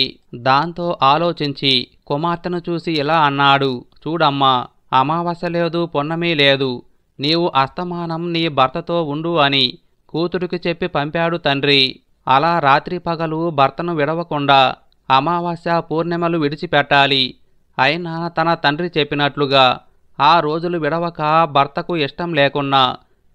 దాంతో ఆలోచించి కుమార్తెను చూసి ఇలా అన్నాడు. చూడమ్మా అమావాస్య లేదు పొన్నమీ లేదు. నీవు అస్తమానం నీ భర్తతో ఉండు అని కూతురికి చెప్పి పంపాడు తండ్రి. అలా రాత్రి పగలు భర్తను విడవకుండా అమావాస్య పూర్ణిమలు విడిచిపెట్టాలి. అయినా తన తండ్రి చెప్పినట్లుగా ఆ రోజులు విడవక భర్తకు ఇష్టం లేకున్నా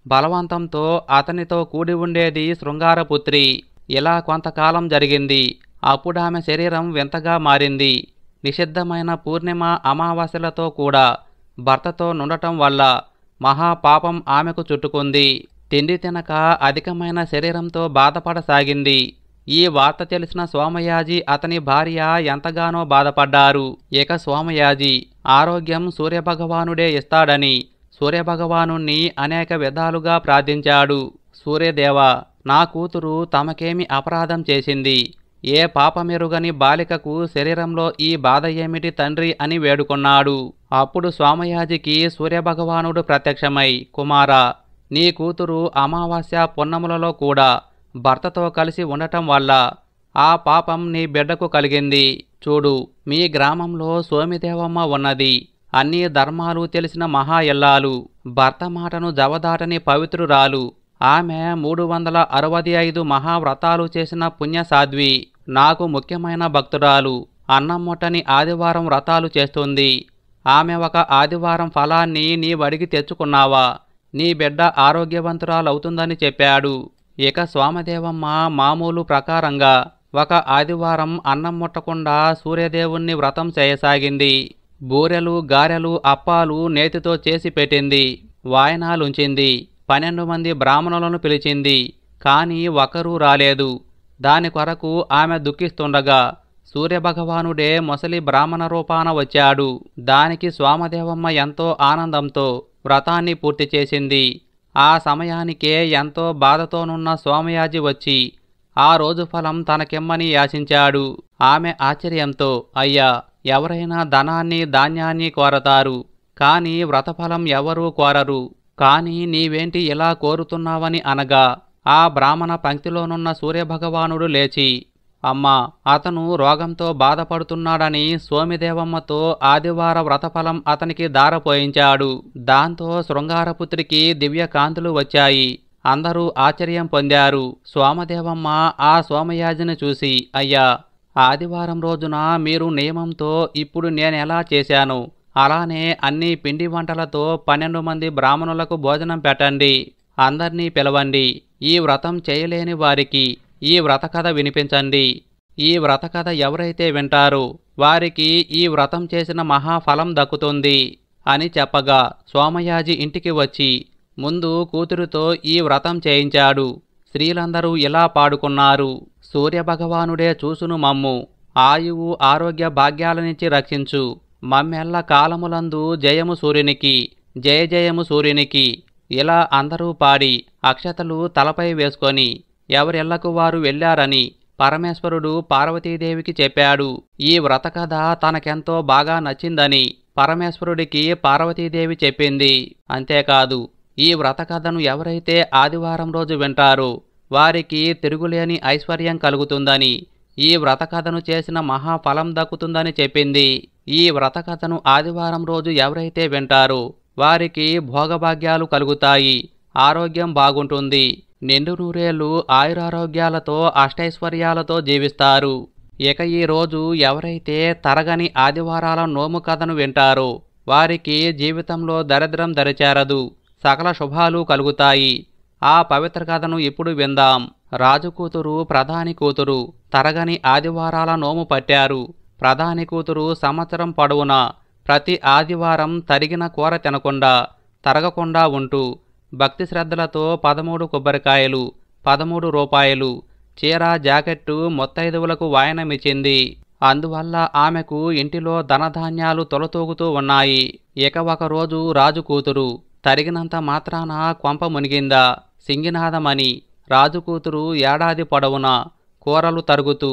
బలవంతంతో అతనితో కూడి ఉండేది శృంగారపుత్రి. ఇలా కొంతకాలం జరిగింది? అప్పుడు ఆమె శరీరం వింతగా మారింది. నిషిద్ధమైన పూర్ణిమ అమావాస్యలతో కూడా భర్తతో నుండటం వల్ల మహాపాపం ఆమెకు చుట్టుకుంది. తిండి తినక అధికమైన శరీరంతో బాధపడసాగింది. ఈ వార్త తెలిసిన సోమయాజి అతని భార్య ఎంతగానో బాధపడ్డారు. ఇక సోమయాజి ఆరోగ్యం సూర్యభగవానుడే ఇస్తాడని సూర్యభగవాను అనేక విధాలుగా ప్రార్థించాడు. సూర్యదేవ నా కూతురు తమకేమి అపరాధం చేసింది? ఏ పాపమెరుగని బాలికకు శరీరంలో ఈ బాధ ఏమిటి తండ్రి అని వేడుకొన్నాడు. అప్పుడు స్వామయాజికి సూర్యభగవానుడు ప్రత్యక్షమై కుమారా నీ కూతురు అమావాస్య పున్నములలో కూడా భర్తతో కలిసి ఉండటం వల్ల ఆ పాపం నీ బిడ్డకు కలిగింది. చూడు మీ గ్రామంలో సోమిదేవమ్మ ఉన్నది. అన్ని ధర్మాలు తెలిసిన మహా ఇల్లాలు భర్త మాటను జవదాటని పవిత్రురాలు. ఆమె మూడు వందల అరవై ఐదు మహావ్రతాలు చేసిన పుణ్యసాధ్వి. నాకు ముఖ్యమైన భక్తురాలు. అన్నం ముట్టని ఆదివారం వ్రతాలు చేస్తుంది. ఆమె ఒక ఆదివారం ఫలాన్ని నీ వడికి తెచ్చుకున్నావా? నీ బిడ్డ ఆరోగ్యవంతురాలవుతుందని చెప్పాడు. ఇక స్వామదేవమ్మ మామూలు ప్రకారంగా ఒక ఆదివారం అన్నం ముట్టకుండా సూర్యదేవుణ్ణి వ్రతం చేయసాగింది. బూరెలు గారెలు అప్పాలు నేతితో చేసి పెట్టింది. వాయనాలుంచింది. పన్నెండు మంది బ్రాహ్మణులను పిలిచింది కానీ ఒకరూ రాలేదు. దాని కొరకు ఆమె దుఃఖిస్తుండగా సూర్యభగవానుడే మొసలి బ్రాహ్మణ రూపాన వచ్చాడు. దానికి స్వామదేవమ్మ ఎంతో ఆనందంతో వ్రతాన్ని పూర్తి చేసింది. ఆ సమయానికే ఎంతో బాధతోనున్న సోమయాజి వచ్చి ఆ రోజు ఫలం తనకిమ్మని యాచించాడు. ఆమె ఆశ్చర్యంతో అయ్యా ఎవరైనా ధనాన్ని ధాన్యాన్ని కోరతారు కాని వ్రతఫలం ఎవరూ కోరరు. కాని నీవేంటి ఇలా కోరుతున్నావని అనగా ఆ బ్రాహ్మణ పంక్తిలోనున్న సూర్యభగవానుడు లేచి అమ్మా అతను రోగంతో బాధపడుతున్నాడని సోమిదేవమ్మతో ఆదివార వ్రతఫలం అతనికి దారపోయించాడు దాంతో శృంగారపుత్రికి దివ్యకాంతులు వచ్చాయి. అందరూ ఆశ్చర్యం పొందారు. సోమదేవమ్మ ఆ సోమయాజిని చూసి అయ్యా ఆదివారం రోజున మీరు నియమంతో ఇప్పుడు నేనెలా చేశాను? అలానే అన్ని పిండి వంటలతో పన్నెండు మంది బ్రాహ్మణులకు భోజనం పెట్టండి. అందర్నీ పిలవండి. ఈ వ్రతం చేయలేని వారికి ఈ వ్రత కథ వినిపించండి. ఈ వ్రత కథ ఎవరైతే వింటారో వారికి ఈ వ్రతం చేసిన మహాఫలం దక్కుతుంది అని చెప్పగా సోమయాజి ఇంటికి వచ్చి ముందు కూతురుతో ఈ వ్రతం చేయించాడు. స్త్రీలందరూ ఇలా పాడుకున్నారు. సూర్యభగవానుడే చూసును మమ్ము. ఆయువు ఆరోగ్య భాగ్యాలనిచ్చి రక్షించు. మమ్మెల్ల కాలములందు జయము సూర్యునికి జయ జయము సూర్యునికి ఇలా అందరూ పాడి అక్షతలు తలపై వేసుకొని ఎవరెళ్ళకు వారు వెళ్ళారని పరమేశ్వరుడు పార్వతీదేవికి చెప్పాడు. ఈ వ్రత కథ తనకెంతో బాగా నచ్చిందని పరమేశ్వరుడికి పార్వతీదేవి చెప్పింది. అంతేకాదు ఈ వ్రత కథను ఎవరైతే ఆదివారం రోజు వింటారో వారికి తిరుగులేని ఐశ్వర్యం కలుగుతుందని ఈ వ్రత కథను చేసిన మహాఫలం దక్కుతుందని చెప్పింది. ఈ వ్రత కథను ఆదివారం రోజు ఎవరైతే వింటారో వారికి భోగభాగ్యాలు కలుగుతాయి. ఆరోగ్యం బాగుంటుంది. నిండు నూరేళ్ళు ఆయురారోగ్యాలతో అష్టైశ్వర్యాలతో జీవిస్తారు. ఇక ఈ రోజు ఎవరైతే తరగని ఆదివారాల నోము కథను వింటారో వారికి జీవితంలో దరిద్రం దరిచేరదు. సకల శుభాలు కలుగుతాయి. ఆ పవిత్ర కథను ఇప్పుడు విందాం. రాజు కూతురు ప్రధాని కూతురు తరగని ఆదివారాల నోము పట్టారు. ప్రధాని కూతురు సంవత్సరం పొడవునా ప్రతి ఆదివారం తరిగిన కూర తినకుండా తరగకుండా ఉంటూ భక్తి శ్రద్ధలతో పదమూడు కొబ్బరికాయలు పదమూడు రూపాయలు చీర జాకెట్టు మొత్తైదువులకు వాయనమిచ్చింది. అందువల్ల ఆమెకు ఇంటిలో ధనధాన్యాలు తొలతూగుతూ ఉన్నాయి. ఇక ఒకరోజు రాజు కూతురు తరిగినంత మాత్రాన కొంప మునిగిందా? సింగినాదమని రాజు కూతురు ఏడాది పొడవునా కూరలు తరుగుతూ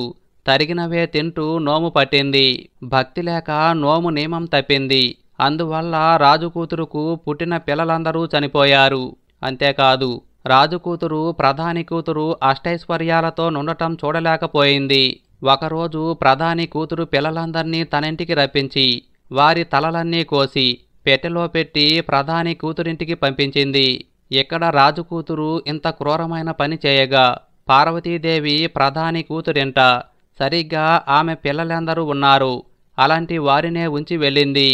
తరిగినవే తింటూ నోము పట్టింది. భక్తి లేక నోము నియమం తప్పింది. అందువల్ల రాజు కూతురుకు పుట్టిన పిల్లలందరూ చనిపోయారు. అంతేకాదు రాజు కూతురు ప్రధాని కూతురు అష్టైశ్వర్యాలతో నుండటం చూడలేకపోయింది. ఒకరోజు ప్రధాని కూతురు పిల్లలందర్నీ తనింటికి రప్పించి వారి తలలన్నీ కోసి పెట్టెలో పెట్టి ప్రధాని కూతురింటికి పంపించింది. ఇక్కడ రాజు కూతురు ఇంత క్రూరమైన పని చేయగా పార్వతీదేవి ప్రధాని కూతురింట సరిగ్గా ఆమె పిల్లలందరూ ఉన్నారు. అలాంటి వారినే ఉంచి వెళ్ళింది.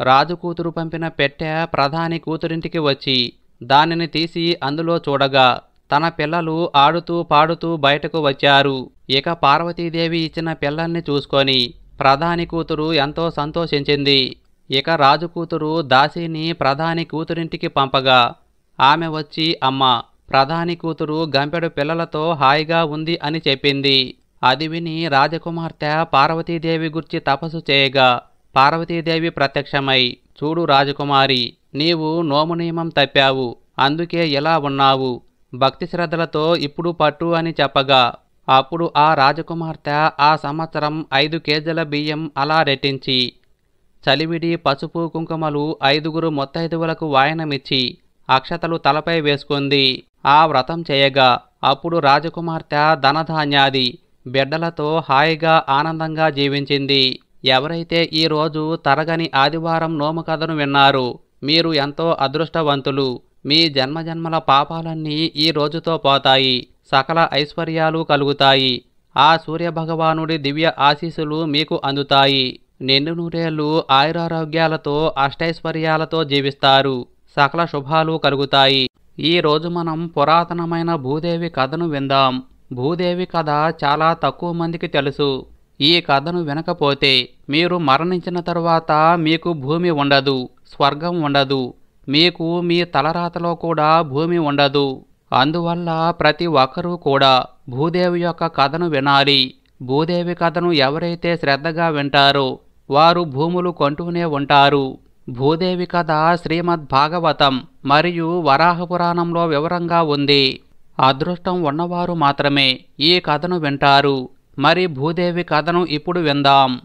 రాజు కూతురు పంపిన పెట్టె ప్రధాని కూతురింటికి వచ్చి దానిని తీసి అందులో చూడగా తన పిల్లలు ఆడుతూ పాడుతూ బయటకు వచ్చారు. ఇక పార్వతీదేవి ఇచ్చిన పిల్లల్ని చూసుకొని ప్రధాని కూతురు ఎంతో సంతోషించింది. ఇక రాజు కూతురు దాసిని ప్రధాని కూతురింటికి పంపగా ఆమె వచ్చి అమ్మ ప్రధాని కూతురు గంపెడు పిల్లలతో హాయిగా ఉంది అని చెప్పింది. అది విని రాజకుమార్తె పార్వతీదేవి గుర్చి తపస్సు చేయగా పార్వతీదేవి ప్రత్యక్షమై చూడు రాజకుమారి నీవు నోము నియమం తప్పావు అందుకే ఇలా ఉన్నావు. భక్తి శ్రద్ధలతో ఇప్పుడు పట్టు అని చెప్పగా అప్పుడు ఆ రాజకుమార్తె ఆ సంవత్సరం ఐదు కేజీల బియ్యం అలా రెట్టించి చలివిడి పసుపు కుంకుమలు ఐదుగురు మొత్తైదువులకు వాయనమిచ్చి అక్షతలు తలపై వేసుకుంది. ఆ వ్రతం చేయగా అప్పుడు రాజకుమార్తె ధనధాన్యాది బిడ్డలతో హాయిగా ఆనందంగా జీవించింది. ఎవరైతే ఈ రోజు తరగని ఆదివారం నోము కథను విన్నారు మీరు ఎంతో అదృష్టవంతులు. మీ జన్మజన్మల పాపాలన్నీ ఈ రోజుతో పోతాయి. సకల ఐశ్వర్యాలు కలుగుతాయి. ఆ సూర్యభగవానుడి దివ్య ఆశీస్సులు మీకు అందుతాయి. నిండు నూరేళ్ళు ఆయురారోగ్యాలతో అష్టైశ్వర్యాలతో జీవిస్తారు. సకల శుభాలు కలుగుతాయి. ఈ రోజు మనం పురాతనమైన భూదేవి కథను విందాం. భూదేవి కథ చాలా తక్కువ మందికి తెలుసు. ఈ కథను వినకపోతే మీరు మరణించిన తరువాత మీకు భూమి ఉండదు స్వర్గం ఉండదు. మీకు మీ తలరాతలో కూడా భూమి ఉండదు. అందువల్ల ప్రతి ఒక్కరూ కూడా భూదేవి యొక్క కథను వినాలి. భూదేవి కథను ఎవరైతే శ్రద్ధగా వింటారో వారు భూములు కొంటూనే ఉంటారు. భూదేవి కథ శ్రీమద్ భాగవతం మరియు వరాహ పురాణంలో వివరంగా ఉంది. అదృష్టం ఉన్నవారు మాత్రమే ఈ కథను వింటారు. మరి భూదేవి కథను ఇప్పుడు విందాం.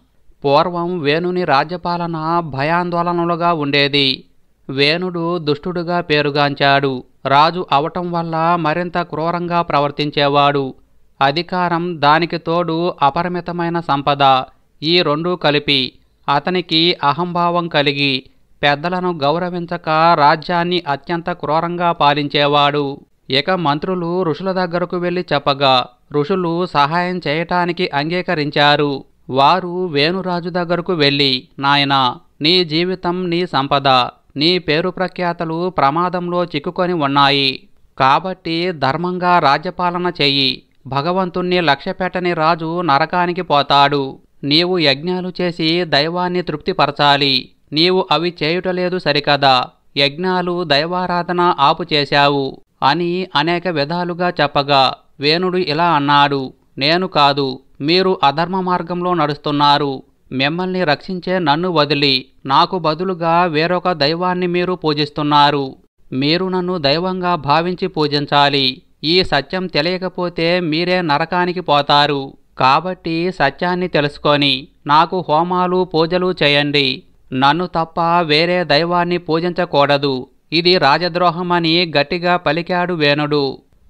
పూర్వం వేణుని రాజ్యపాలన భయాందోళనలుగా ఉండేది. వేణుడు దుష్టుడుగా పేరుగాంచాడు. రాజు అవటం వల్ల మరింత క్రూరంగా ప్రవర్తించేవాడు. అధికారం దానికి తోడు అపరిమితమైన సంపద ఈ రెండూ కలిపి అతనికి అహంభావం కలిగి పెద్దలను గౌరవించక రాజ్యాన్ని అత్యంత క్రూరంగా పాలించేవాడు. ఇక మంత్రులు ఋషుల దగ్గరకు వెళ్ళి చెప్పగా ఋషులు సహాయం చేయటానికి అంగీకరించారు. వారు వేణురాజు దగ్గరకు వెళ్ళి నాయనా నీ జీవితం నీ సంపద నీ పేరు ప్రఖ్యాతలు ప్రమాదంలో చిక్కుకొని ఉన్నాయి. కాబట్టి ధర్మంగా రాజ్యపాలన చెయ్యి. భగవంతుణ్ణి లక్ష్యపెట్టని రాజు నరకానికి పోతాడు. నీవు యజ్ఞాలు చేసి దైవాన్ని తృప్తిపరచాలి. నీవు అవి చేయుటలేదు సరికదా. యజ్ఞాలు దైవారాధన ఆపు చేశావు అని అనేక విధాలుగా చెప్పగా వేణుడు ఇలా అన్నాడు నేను కాదు మీరు అధర్మ మార్గంలో నడుస్తున్నారు మిమ్మల్ని రక్షించే నన్ను వదిలి నాకు బదులుగా వేరొక దైవాన్ని మీరు పూజిస్తున్నారు. మీరు నన్ను దైవంగా భావించి పూజించాలి. ఈ సత్యం తెలియకపోతే మీరే నరకానికి పోతారు. కాబట్టి సత్యాన్ని తెలుసుకొని నాకు హోమాలు పూజలు చేయండి. నన్ను తప్ప వేరే దైవాన్ని పూజించకూడదు. ఇది రాజద్రోహమని గట్టిగా పలికాడు వేణుడు.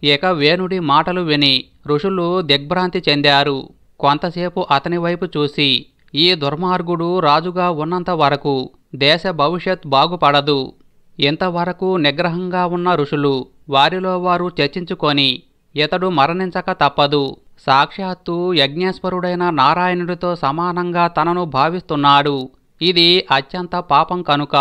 ఇక వేణుడి మాటలు విని ఋషులు దిగ్భ్రాంతి చెందారు. కొంతసేపు అతని వైపు చూసి ఈ దుర్మార్గుడు రాజుగా ఉన్నంత వరకు దేశ భవిష్యత్ బాగుపడదు. ఇంతవరకు నిగ్రహంగా ఉన్న ఋషులు వారిలో వారు చర్చించుకొని ఇతడు మరణించక తప్పదు. సాక్షాత్తు యజ్ఞేశ్వరుడైన నారాయణుడితో సమానంగా తనను భావిస్తున్నాడు. ఇది అత్యంత పాపం కనుక.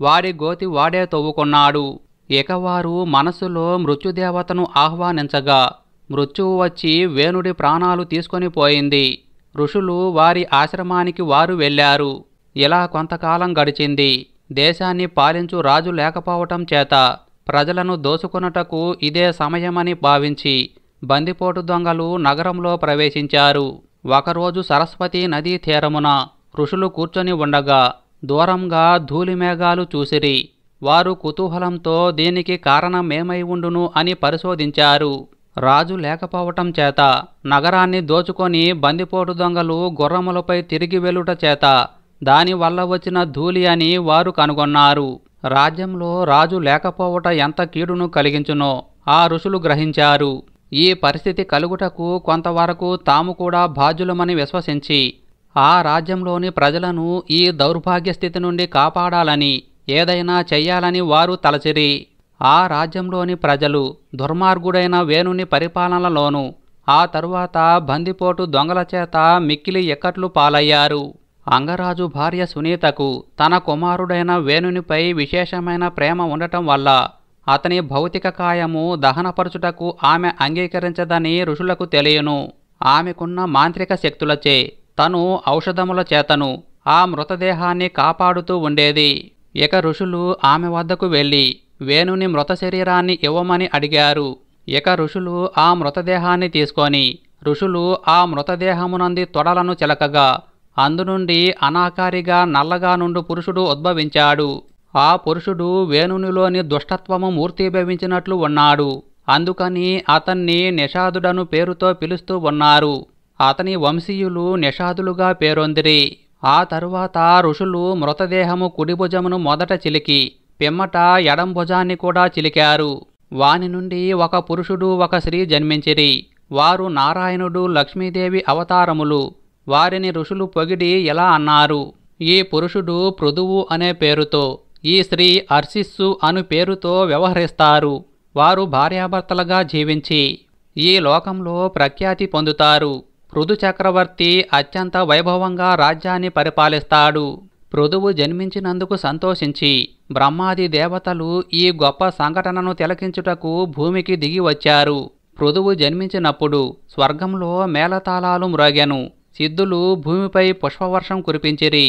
వాడి గోతి వాడే తవ్వుకున్నాడు. ఇక వారు మనసులో మృత్యుదేవతను ఆహ్వానించగా మృత్యువు వచ్చి వేణుడి ప్రాణాలు తీసుకొని పోయింది. ఋషులు వారి ఆశ్రమానికి వారు వెళ్ళారు. ఇలా కొంతకాలం గడిచింది. దేశాన్ని పాలించు రాజు లేకపోవటం చేత ప్రజలను దోసుకొనుటకు ఇదే సమయమని భావించి బందిపోటు దొంగలు నగరంలో ప్రవేశించారు. ఒకరోజు సరస్వతి నదీ తీరమున ఋషులు కూర్చొని ఉండగా దూరంగా ధూళిమేఘాలు చూసిరి. వారు కుతూహలంతో దీనికి కారణమేమై ఉండును అని పరిశోధించారు. రాజు లేకపోవటం చేత నగరాన్ని దోచుకొని బందిపోటు దొంగలు గుర్రములపై తిరిగి వెలుట చేత దానివల్ల వచ్చిన ధూళి అని వారు కనుగొన్నారు. రాజ్యంలో రాజు లేకపోవట ఎంత కీడును కలిగించునో ఆ ఋషులు గ్రహించారు. ఈ పరిస్థితి కలుగుటకు కొంతవరకు తాము కూడా బాధ్యులమని విశ్వసించి ఆ రాజ్యంలోని ప్రజలను ఈ దౌర్భాగ్య స్థితి నుండి కాపాడాలని ఏదైనా చెయ్యాలని వారు తలచిరి. ఆ రాజ్యంలోని ప్రజలు దుర్మార్గుడైన వేణుని పరిపాలనలోను ఆ తరువాత బందిపోటు దొంగల చేత మిక్కిలి ఎక్కట్లు పాలయ్యారు. అంగరాజు భార్య సునీతకు తన కుమారుడైన వేణునిపై విశేషమైన ప్రేమ ఉండటం వల్ల అతని భౌతిక కాయము దహనపరచుటకు ఆమె అంగీకరించదని ఋషులకు తెలియను. ఆమెకున్న మాంత్రిక శక్తులచే తను ఔషధముల చేతను ఆ మృతదేహాన్ని కాపాడుతూ ఉండేది. ఇక ఋషులు ఆమె వద్దకు వెళ్ళి వేణుని మృత శరీరాన్ని ఇవ్వమని అడిగారు. ఇక ఋషులు ఆ మృతదేహాన్ని తీసుకొని ఋషులు ఆ మృతదేహమునంది తొడలను చిలకగా అందునుండి అనాకారిగా నల్లగా నుండు పురుషుడు ఉద్భవించాడు. ఆ పురుషుడు వేణునిలోని దుష్టత్వము మూర్తిభవించినట్లు ఉన్నాడు. అందుకని అతన్ని నిషాదుడను పేరుతో పిలుస్తూ ఉన్నారు. అతని వంశీయులు నిషాదులుగా పేరొందిరి. ఆ తరువాత ఋషులు మృతదేహము కుడిభుజమును మొదట చిలికి పిమ్మట ఎడం భుజాన్ని కూడా చిలికారు. వాని నుండి ఒక పురుషుడు ఒక స్త్రీ జన్మించిరి. వారు నారాయణుడు లక్ష్మీదేవి అవతారములు. వారిని ఋషులు పొగిడి ఎలా అన్నారు ఈ పురుషుడు పృథువు అనే పేరుతో ఈ స్త్రీ అర్శిస్సు అను పేరుతో వ్యవహరిస్తారు. వారు భార్యాభర్తలుగా జీవించి ఈ లోకంలో ప్రఖ్యాతి పొందుతారు. పృథు చక్రవర్తి అత్యంత వైభవంగా రాజ్యాన్ని పరిపాలిస్తాడు. పృథువు జన్మించినందుకు సంతోషించి బ్రహ్మాది దేవతలు ఈ గొప్ప సంఘటనను తిలకించుటకు భూమికి దిగి వచ్చారు. పృథువు జన్మించినప్పుడు స్వర్గంలో మేళతాళాలు మ్రోగెను. సిద్ధులు భూమిపై పుష్పవర్షం కురిపించిరి.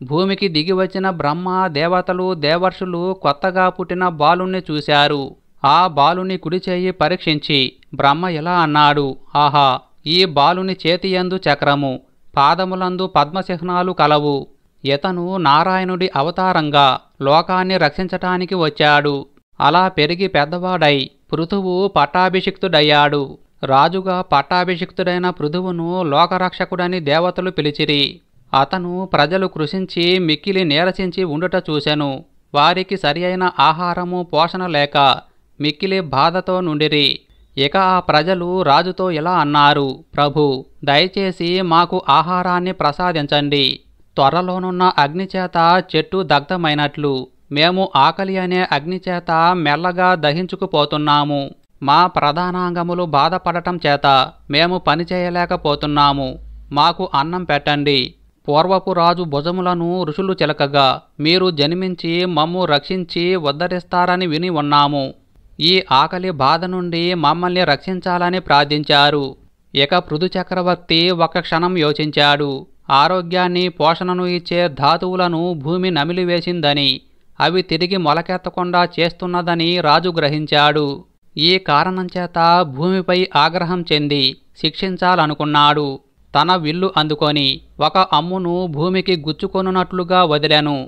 భూమికి దిగి వచ్చిన బ్రహ్మ దేవతలు దేవర్షులు కొత్తగా పుట్టిన బాలుణ్ణి చూశారు. ఆ బాలుని కుడిచేయి పరీక్షించి బ్రహ్మ ఇలా అన్నాడు ఆహా! ఈ బాలుని చేతియందు చక్రము పాదములందు పద్మచిహ్నాలు కలవు. ఇతను నారాయణుడి అవతారంగా లోకాన్ని రక్షించటానికి వచ్చాడు. అలా పెరిగి పెద్దవాడై పృథువు పట్టాభిషిక్తుడయ్యాడు. రాజుగా పట్టాభిషిక్తుడైన పృథువును లోకరక్షకుడని దేవతలు పిలిచిరి. అతను ప్రజలు కృషించి మిక్కిలి నీరసించి ఉండుట చూసెను. వారికి సరియైన ఆహారము పోషణ లేక మిక్కిలి బాధతో నుండిరి. ఇక ఆ ప్రజలు రాజుతో ఇలా అన్నారు ప్రభు దయచేసి మాకు ఆహారాన్ని ప్రసాదించండి. త్వరలోనున్న అగ్నిచేత చెట్టు దగ్ధమైనట్లు. మేము ఆకలి అనే అగ్నిచేత మెల్లగా దహించుకుపోతున్నాము. మా ప్రధానాంగములు బాధపడటం చేత మేము పని చేయలేకపోతున్నాము. మాకు అన్నం పెట్టండి. పూర్వపు రాజు భుజములను ఋషులు చిలకగా మీరు జన్మించి మమ్ము రక్షించి ఉద్ధరిస్తారని విని ఉన్నాము. ఈ ఆకలి బాధ నుండి మమ్మల్ని రక్షించాలని ప్రార్థించారు. ఇక పృథు చక్రవర్తి ఒక క్షణం యోచించాడు. ఆరోగ్యాన్ని పోషణను ఇచ్చే ధాతువులను భూమి నమిలివేసిందని అవి తిరిగి మొలకెత్తకుండా చేస్తున్నదని రాజు గ్రహించాడు. ఈ కారణం చేత భూమిపై ఆగ్రహం చెంది శిక్షించాలనుకున్నాడు. తన విల్లు అందుకొని ఒక అమ్మును భూమికి గుచ్చుకొనున్నట్లుగా వదిలాను.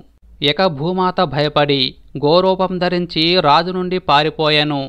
ఇక భూమాత భయపడి గోరూపం ధరించి రాజు నుండి పారిపోయాను.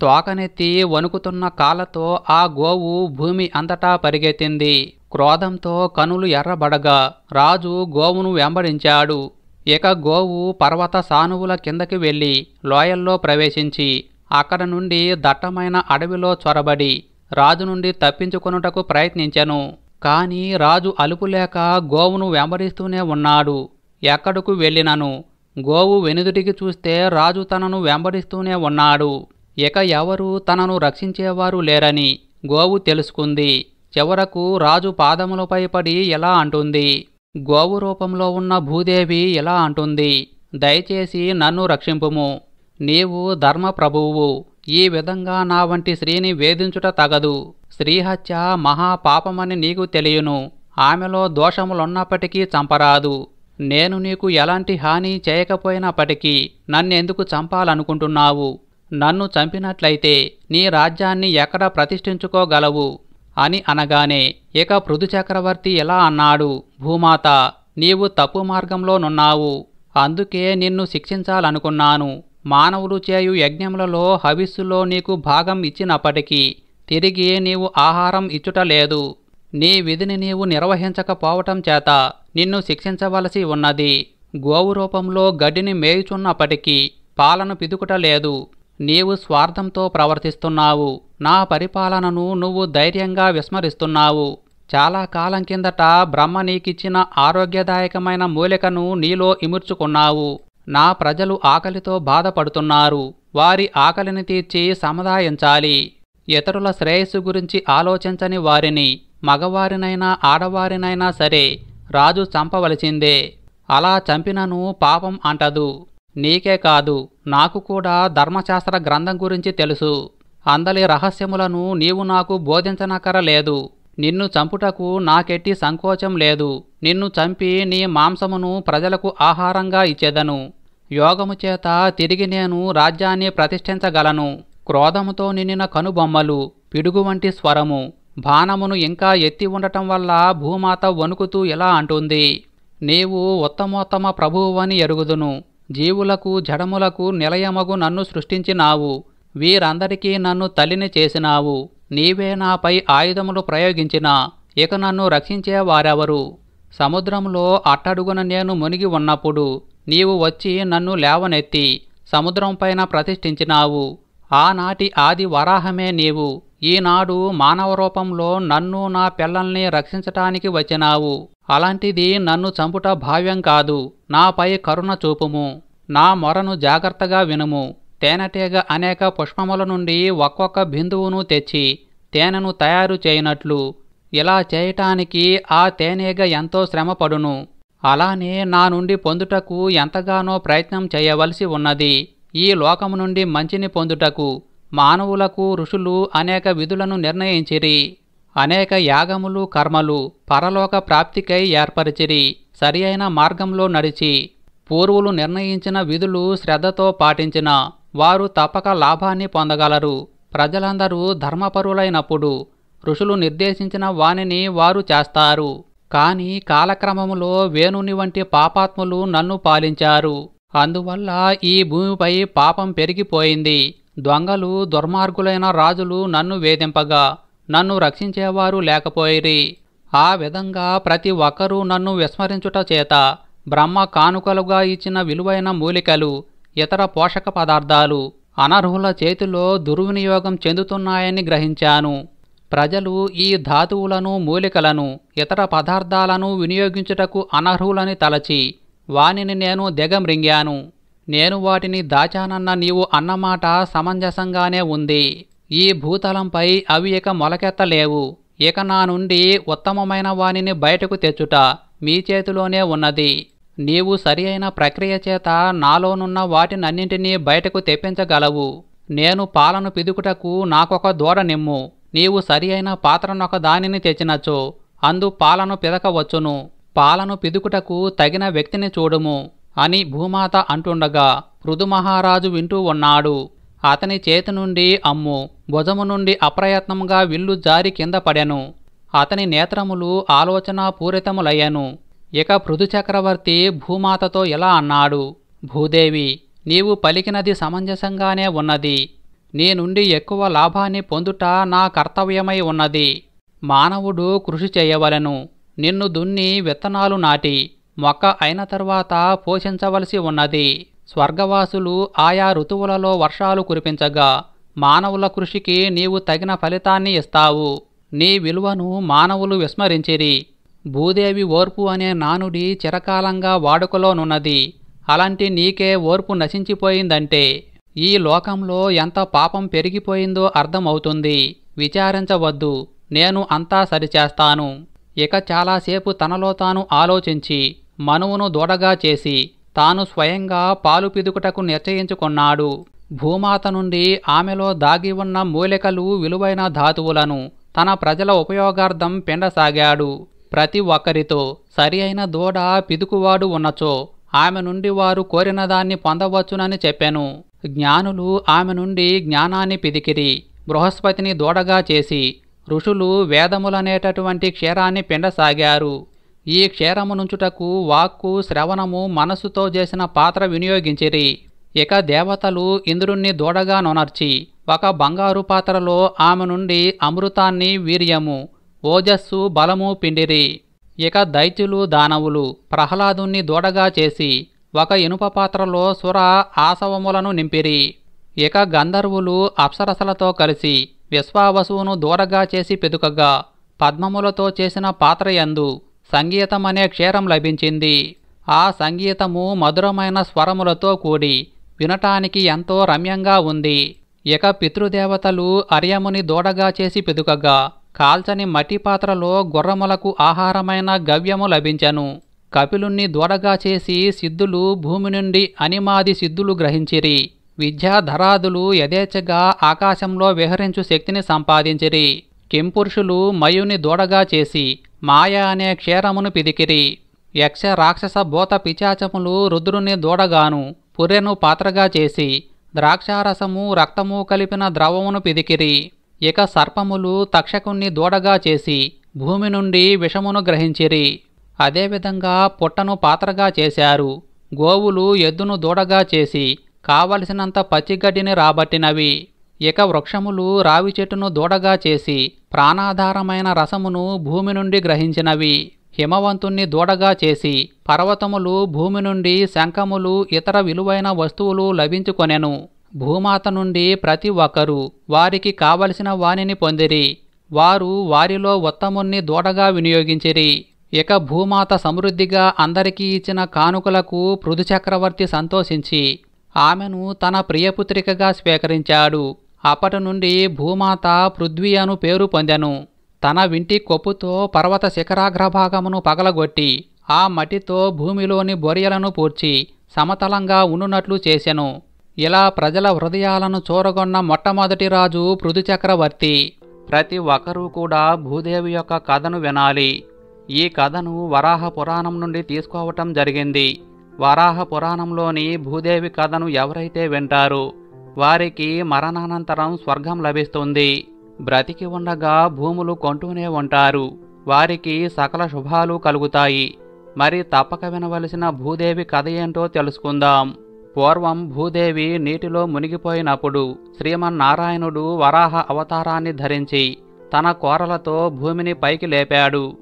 తోకనెత్తి వణుకుతున్న కాళ్ళతో ఆ గోవు భూమి అంతటా పరిగెత్తింది. క్రోధంతో కనులు ఎర్రబడగా రాజు గోవును వెంబడించాడు. ఇక గోవు పర్వత సానువుల కిందకి వెళ్ళి లోయల్లో ప్రవేశించి అక్కడ నుండి దట్టమైన అడవిలో చొరబడి రాజు నుండి తప్పించుకొనుటకు ప్రయత్నించెను. కాని రాజు అలుపులేక గోవును వెంబడిస్తూనే ఉన్నాడు. ఎక్కడకు వెళ్ళినను? గోవు వెనుదుటికి చూస్తే రాజు తనను వెంబడిస్తూనే ఉన్నాడు. ఇక ఎవరు తనను రక్షించేవారు లేరని గోవు తెలుసుకుంది. చివరకు రాజు పాదములపై పడి ఎలా అంటుంది. గోవు రూపంలో ఉన్న భూదేవి ఇలా అంటుంది. దయచేసి నన్ను రక్షింపుము. నీవు ధర్మప్రభువు. ఈ విధంగా నా వంటి స్త్రీని వేధించుట తగదు. స్త్రీహత్య మహాపాపమని నీకు తెలియను. ఆమెలో దోషములున్నప్పటికీ చంపరాదు. నేను నీకు ఎలాంటి హాని చేయకపోయినప్పటికీ నన్నెందుకు చంపాలనుకుంటున్నావు? నన్ను చంపినట్లయితే నీ రాజ్యాన్ని ఎక్కడ ప్రతిష్ఠించుకోగలవు? అని అనగానే ఇక పృథు చక్రవర్తి ఎలా అన్నాడు భూమాత నీవు తప్పు మార్గంలోనున్నావు అందుకే నిన్ను శిక్షించాలనుకున్నాను. మానవులు చేయు యజ్ఞములలో హవిస్సులో నీకు భాగం ఇచ్చినప్పటికీ తిరిగి నీవు ఆహారం ఇచ్చుట లేదు. నీ విధిని నీవు నిర్వహించకపోవటం చేత నిన్ను శిక్షించవలసి ఉన్నది. గోవు రూపంలో గడ్డిని మేయుచున్నప్పటికీ పాలను పిదుకుట లేదు నీవు స్వార్థంతో ప్రవర్తిస్తున్నావు. నా పరిపాలనను నువ్వు ధైర్యంగా విస్మరిస్తున్నావు. చాలా కాలం కిందట బ్రహ్మ నీకిచ్చిన ఆరోగ్యదాయకమైన మూలికను నీలో ఇముర్చుకున్నావు నా ప్రజలు ఆకలితో బాధపడుతున్నారు. వారి ఆకలిని తీర్చి సముదాయించాలి. ఇతరుల శ్రేయస్సు గురించి ఆలోచించని వారిని మగవారినైనా ఆడవారినైనా సరే రాజు చంపవలసిందే. అలా చంపినను పాపం అంటదు. నీకే కాదు నాకు కూడా ధర్మశాస్త్ర గ్రంథం గురించి తెలుసు. అందలి రహస్యములను నీవు నాకు బోధించనక్కరలేదు. నిన్ను చంపుటకు నాకెట్టి సంకోచం లేదు. నిన్ను చంపి నీ మాంసమును ప్రజలకు ఆహారంగా ఇచ్చేదను. యోగము చేత తిరిగి నేను రాజ్యాన్ని ప్రతిష్ఠించగలను. క్రోధముతో నిండిన కనుబొమ్మలు పిడుగు వంటి స్వరము. బాణమును ఇంకా ఎత్తి ఉండటం వల్ల భూమాత వణుకుతూ ఇలా అంటుంది? నీవు ఉత్తమోత్తమ ప్రభువువని ఎరుగుదును. జీవులకు జడములకు నిలయమగు నన్ను సృష్టించినావు. వీరందరికీ నన్ను తల్లిని చేసినావు. నీవే నాపై ఆయుధములు ప్రయోగించినా ఇక నన్ను రక్షించే వారెవరు? సముద్రంలో అట్టడుగున నేను మునిగి ఉన్నప్పుడు నీవు వచ్చి నన్ను లేవనెత్తి సముద్రంపైన ప్రతిష్ఠించినావు. ఆనాటి ఆది వరాహమే నీవు. ఈనాడు మానవ రూపంలో నన్ను నా పిల్లల్ని రక్షించటానికి వచ్చినావు. అలాంటిది నన్ను చంపుట భావ్యం కాదు. నాపై కరుణ చూపుము. నా మొరను జాగ్రత్తగా వినుము. తేనెటీగ అనేక పుష్పముల నుండి ఒక్కొక్క బిందువును తెచ్చి తేనెను తయారు చేయనట్లు. ఇలా చేయటానికి ఆ తేనెగ ఎంతో శ్రమపడును. అలానే నా నుండి పొందుటకు ఎంతగానో ప్రయత్నం చేయవలసి ఉన్నది. ఈ లోకము నుండి మంచిని పొందుటకు మానవులకు ఋషులు అనేక విధులను నిర్ణయించిరి. అనేక యాగములు కర్మలు పరలోక ప్రాప్తికై ఏర్పరిచిరి. సరి అయిన మార్గంలో నడిచి పూర్వులు నిర్ణయించిన విధులు శ్రద్ధతో పాటించిన వారు తప్పక లాభాన్ని పొందగలరు. ప్రజలందరూ ధర్మపరులైనప్పుడు ఋషులు నిర్దేశించిన వాణిని వారు చేస్తారు. కాని కాలక్రమములో వేణుని వంటి పాపాత్ములు నన్ను పాలించారు. అందువల్ల ఈ భూమిపై పాపం పెరిగిపోయింది. దొంగలు దుర్మార్గులైన రాజులు నన్ను వేధింపగా నన్ను రక్షించేవారు లేకపోయిరి. ఆ విధంగా ప్రతి ఒక్కరూ నన్ను విస్మరించుట చేత బ్రహ్మ కానుకలుగా ఇచ్చిన విలువైన మూలికలు ఇతర పోషక పదార్థాలు అనర్హుల చేతిలో దుర్వినియోగం చెందుతున్నాయని గ్రహించాను. ప్రజలు ఈ ధాతువులను మూలికలను ఇతర పదార్థాలను వినియోగించుటకు అనర్హులని తలచి వానిని నేను దిగమ్రింగాను నేను వాటిని దాచానన్న నీవు అన్నమాట సమంజసంగానే ఉంది. ఈ భూతలంపై అవి ఇక మొలకెత్తలేవు. ఇక నా నుండి ఉత్తమమైన వానిని బయటకు తెచ్చుట మీ చేతిలోనే ఉన్నది. నీవు సరి అయిన ప్రక్రియ చేత నాలోనున్న వాటినన్నింటినీ బయటకు తెప్పించగలవు. నేను పాలను పిదుకుటకు నాకొక దూడ నిమ్ము. నీవు సరి అయిన పాత్రనొక దానిని తెచ్చినచో అందు పాలను పిదకవచ్చును. పాలను పిదుకుటకు తగిన వ్యక్తిని చూడుము. అని భూమాత అంటుండగా పృథుమహారాజు వింటూ ఉన్నాడు. అతని చేతి నుండి అమ్ము భుజము నుండి అప్రయత్నంగా విల్లు జారి కింద పడెను. అతని నేత్రములు ఆలోచనాపూరితములయ్యను. ఇక పృథు చక్రవర్తి భూమాతతో ఇలా అన్నాడు భూదేవి నీవు పలికినది సమంజసంగానే ఉన్నది. నీ నుండి ఎక్కువ లాభాన్ని పొందుట నా కర్తవ్యమై ఉన్నది. మానవుడు కృషి చేయవలెను. నిన్ను దున్ని విత్తనాలు నాటి. మొక్క అయిన తర్వాత పోషించవలసి ఉన్నది. స్వర్గవాసులు ఆయా ఋతువులలో వర్షాలు కురిపించగా మానవుల కృషికి నీవు తగిన ఫలితాన్ని ఇస్తావు. నీ విలువను మానవులు విస్మరించిరి. భూదేవి ఓర్పు అనే నానుడి చిరకాలంగా వాడుకలోనున్నది. అలాంటి నీకే ఓర్పు నశించిపోయిందంటే ఈ లోకంలో ఎంత పాపం పెరిగిపోయిందో అర్థమవుతుంది. విచారించవద్దు. నేను అంతా సరిచేస్తాను. ఇక చాలాసేపు తనలో తాను ఆలోచించి మనువును దూడగా చేసి తాను స్వయంగా పాలు పిదుకుటకు నిశ్చయించుకున్నాడు భూమాత నుండి ఆమెలో దాగి ఉన్న మూలికలు విలువైన ధాతువులను తన ప్రజల ఉపయోగార్థం పిండసాగాడు. ప్రతి ఒక్కరితో సరి అయిన దూడ పిదుకువాడు ఉన్నచో ఆమె నుండి వారు కోరిన దాన్ని పొందవచ్చునని చెప్పాను. జ్ఞానులు ఆమె నుండి జ్ఞానాన్ని పిదికిరి బృహస్పతిని దూడగా చేసి ఋషులు వేదములనేటటువంటి క్షీరాన్ని పిండసాగారు. ఈ క్షీరమునుంచుటకు వాక్కు శ్రవణము మనస్సుతో చేసిన పాత్ర వినియోగించిరి. ఇక దేవతలు ఇంద్రుణ్ణి దూడగా నొనర్చి ఒక బంగారు పాత్రలో ఆమె నుండి అమృతాన్ని వీర్యము ఓజస్సు బలము పిండిరి. ఇక దైత్యులు దానవులు ప్రహ్లాదుణ్ణి దూడగా చేసి ఒక ఇనుప పాత్రలో సుర ఆసవములను నింపిరి. ఇక గంధర్వులు అప్సరసలతో కలిసి విశ్వావసువును దూడగా చేసి పెదుకగా పద్మములతో చేసిన పాత్రయందు సంగీతమనే క్షీరం లభించింది. ఆ సంగీతము మధురమైన స్వరములతో కూడి వినటానికి ఎంతో రమ్యంగా ఉంది. ఇక పితృదేవతలు అర్యముని దూడగా చేసి పెదుకగా కాల్చని మట్టి పాత్రలో గుర్రములకు ఆహారమైన గవ్యము లభించెను. కపిలుణ్ణి దూడగా చేసి సిద్ధులు భూమి నుండి అనిమాది సిద్ధులు గ్రహించిరి. విద్యాధరాదులు యథేచ్ఛగా ఆకాశంలో విహరించు శక్తిని సంపాదించిరి. కింపురుషులు మయుని దూడగా చేసి మాయ అనే క్షీరమును పిదికిరి. యక్ష రాక్షస భూత పిచాచములు రుద్రుని దూడగాను పుర్రెను పాత్రగా చేసి ద్రాక్షారసము రక్తము కలిపిన ద్రవమును పిదికిరి. ఇక సర్పములు తక్షకుణ్ణి దూడగా చేసి భూమి నుండి విషమును గ్రహించిరి. అదేవిధంగా పుట్టను పాత్రగా చేశారు. గోవులు ఎద్దును దూడగా చేసి కావలసినంత పచ్చిగడ్డిని రాబట్టినవి. ఇక వృక్షములు రావి చెట్టును దూడగా చేసి ప్రాణాధారమైన రసమును భూమి నుండి గ్రహించినవి. హిమవంతుణ్ణి దూడగా చేసి పర్వతములు భూమి నుండి శంఖములు ఇతర విలువైన వస్తువులు లభించుకొనెను. భూమాత నుండి ప్రతి ఒక్కరూ వారికి కావలసిన వాణిని పొందిరి. వారు వారిలో ఉత్తముణ్ణి దూడగా వినియోగించిరి. ఇక భూమాత సమృద్ధిగా అందరికీ ఇచ్చిన కానుకలకు పృథు చక్రవర్తి సంతోషించి ఆమెను తన ప్రియపుత్రికగా స్వీకరించాడు. అప్పటి నుండి భూమాత పృథ్వీ అను పేరు పొందెను. తన వింటి కొప్పుతో పర్వత శిఖరాగ్రభాగమును పగలగొట్టి ఆ మట్టితో భూమిలోని బొరియలను పూడ్చి సమతలంగా ఉండునట్లు చేసెను. ఇలా ప్రజల హృదయాలను చూరగొన్న మొట్టమొదటి రాజు పృథు చక్రవర్తి. ప్రతి ఒక్కరూ కూడా భూదేవి యొక్క కథను వినాలి. ఈ కథను వరాహ పురాణం నుండి తీసుకోవటం జరిగింది. వరాహ పురాణంలోని భూదేవి కథను ఎవరైతే వింటారో వారికి మరణానంతరం స్వర్గం లభిస్తుంది. బ్రతికి ఉండగా భూములు కొంటూనే ఉంటారు. వారికి సకల శుభాలు కలుగుతాయి. మరి తప్పక వినవలసిన భూదేవి కథ ఏంటో తెలుసుకుందాం. పూర్వం భూదేవి నీటిలో మునిగిపోయినప్పుడు శ్రీమన్నారాయణుడు వరాహ అవతారాన్ని ధరించి తన కోరలతో భూమిని పైకి లేపాడు.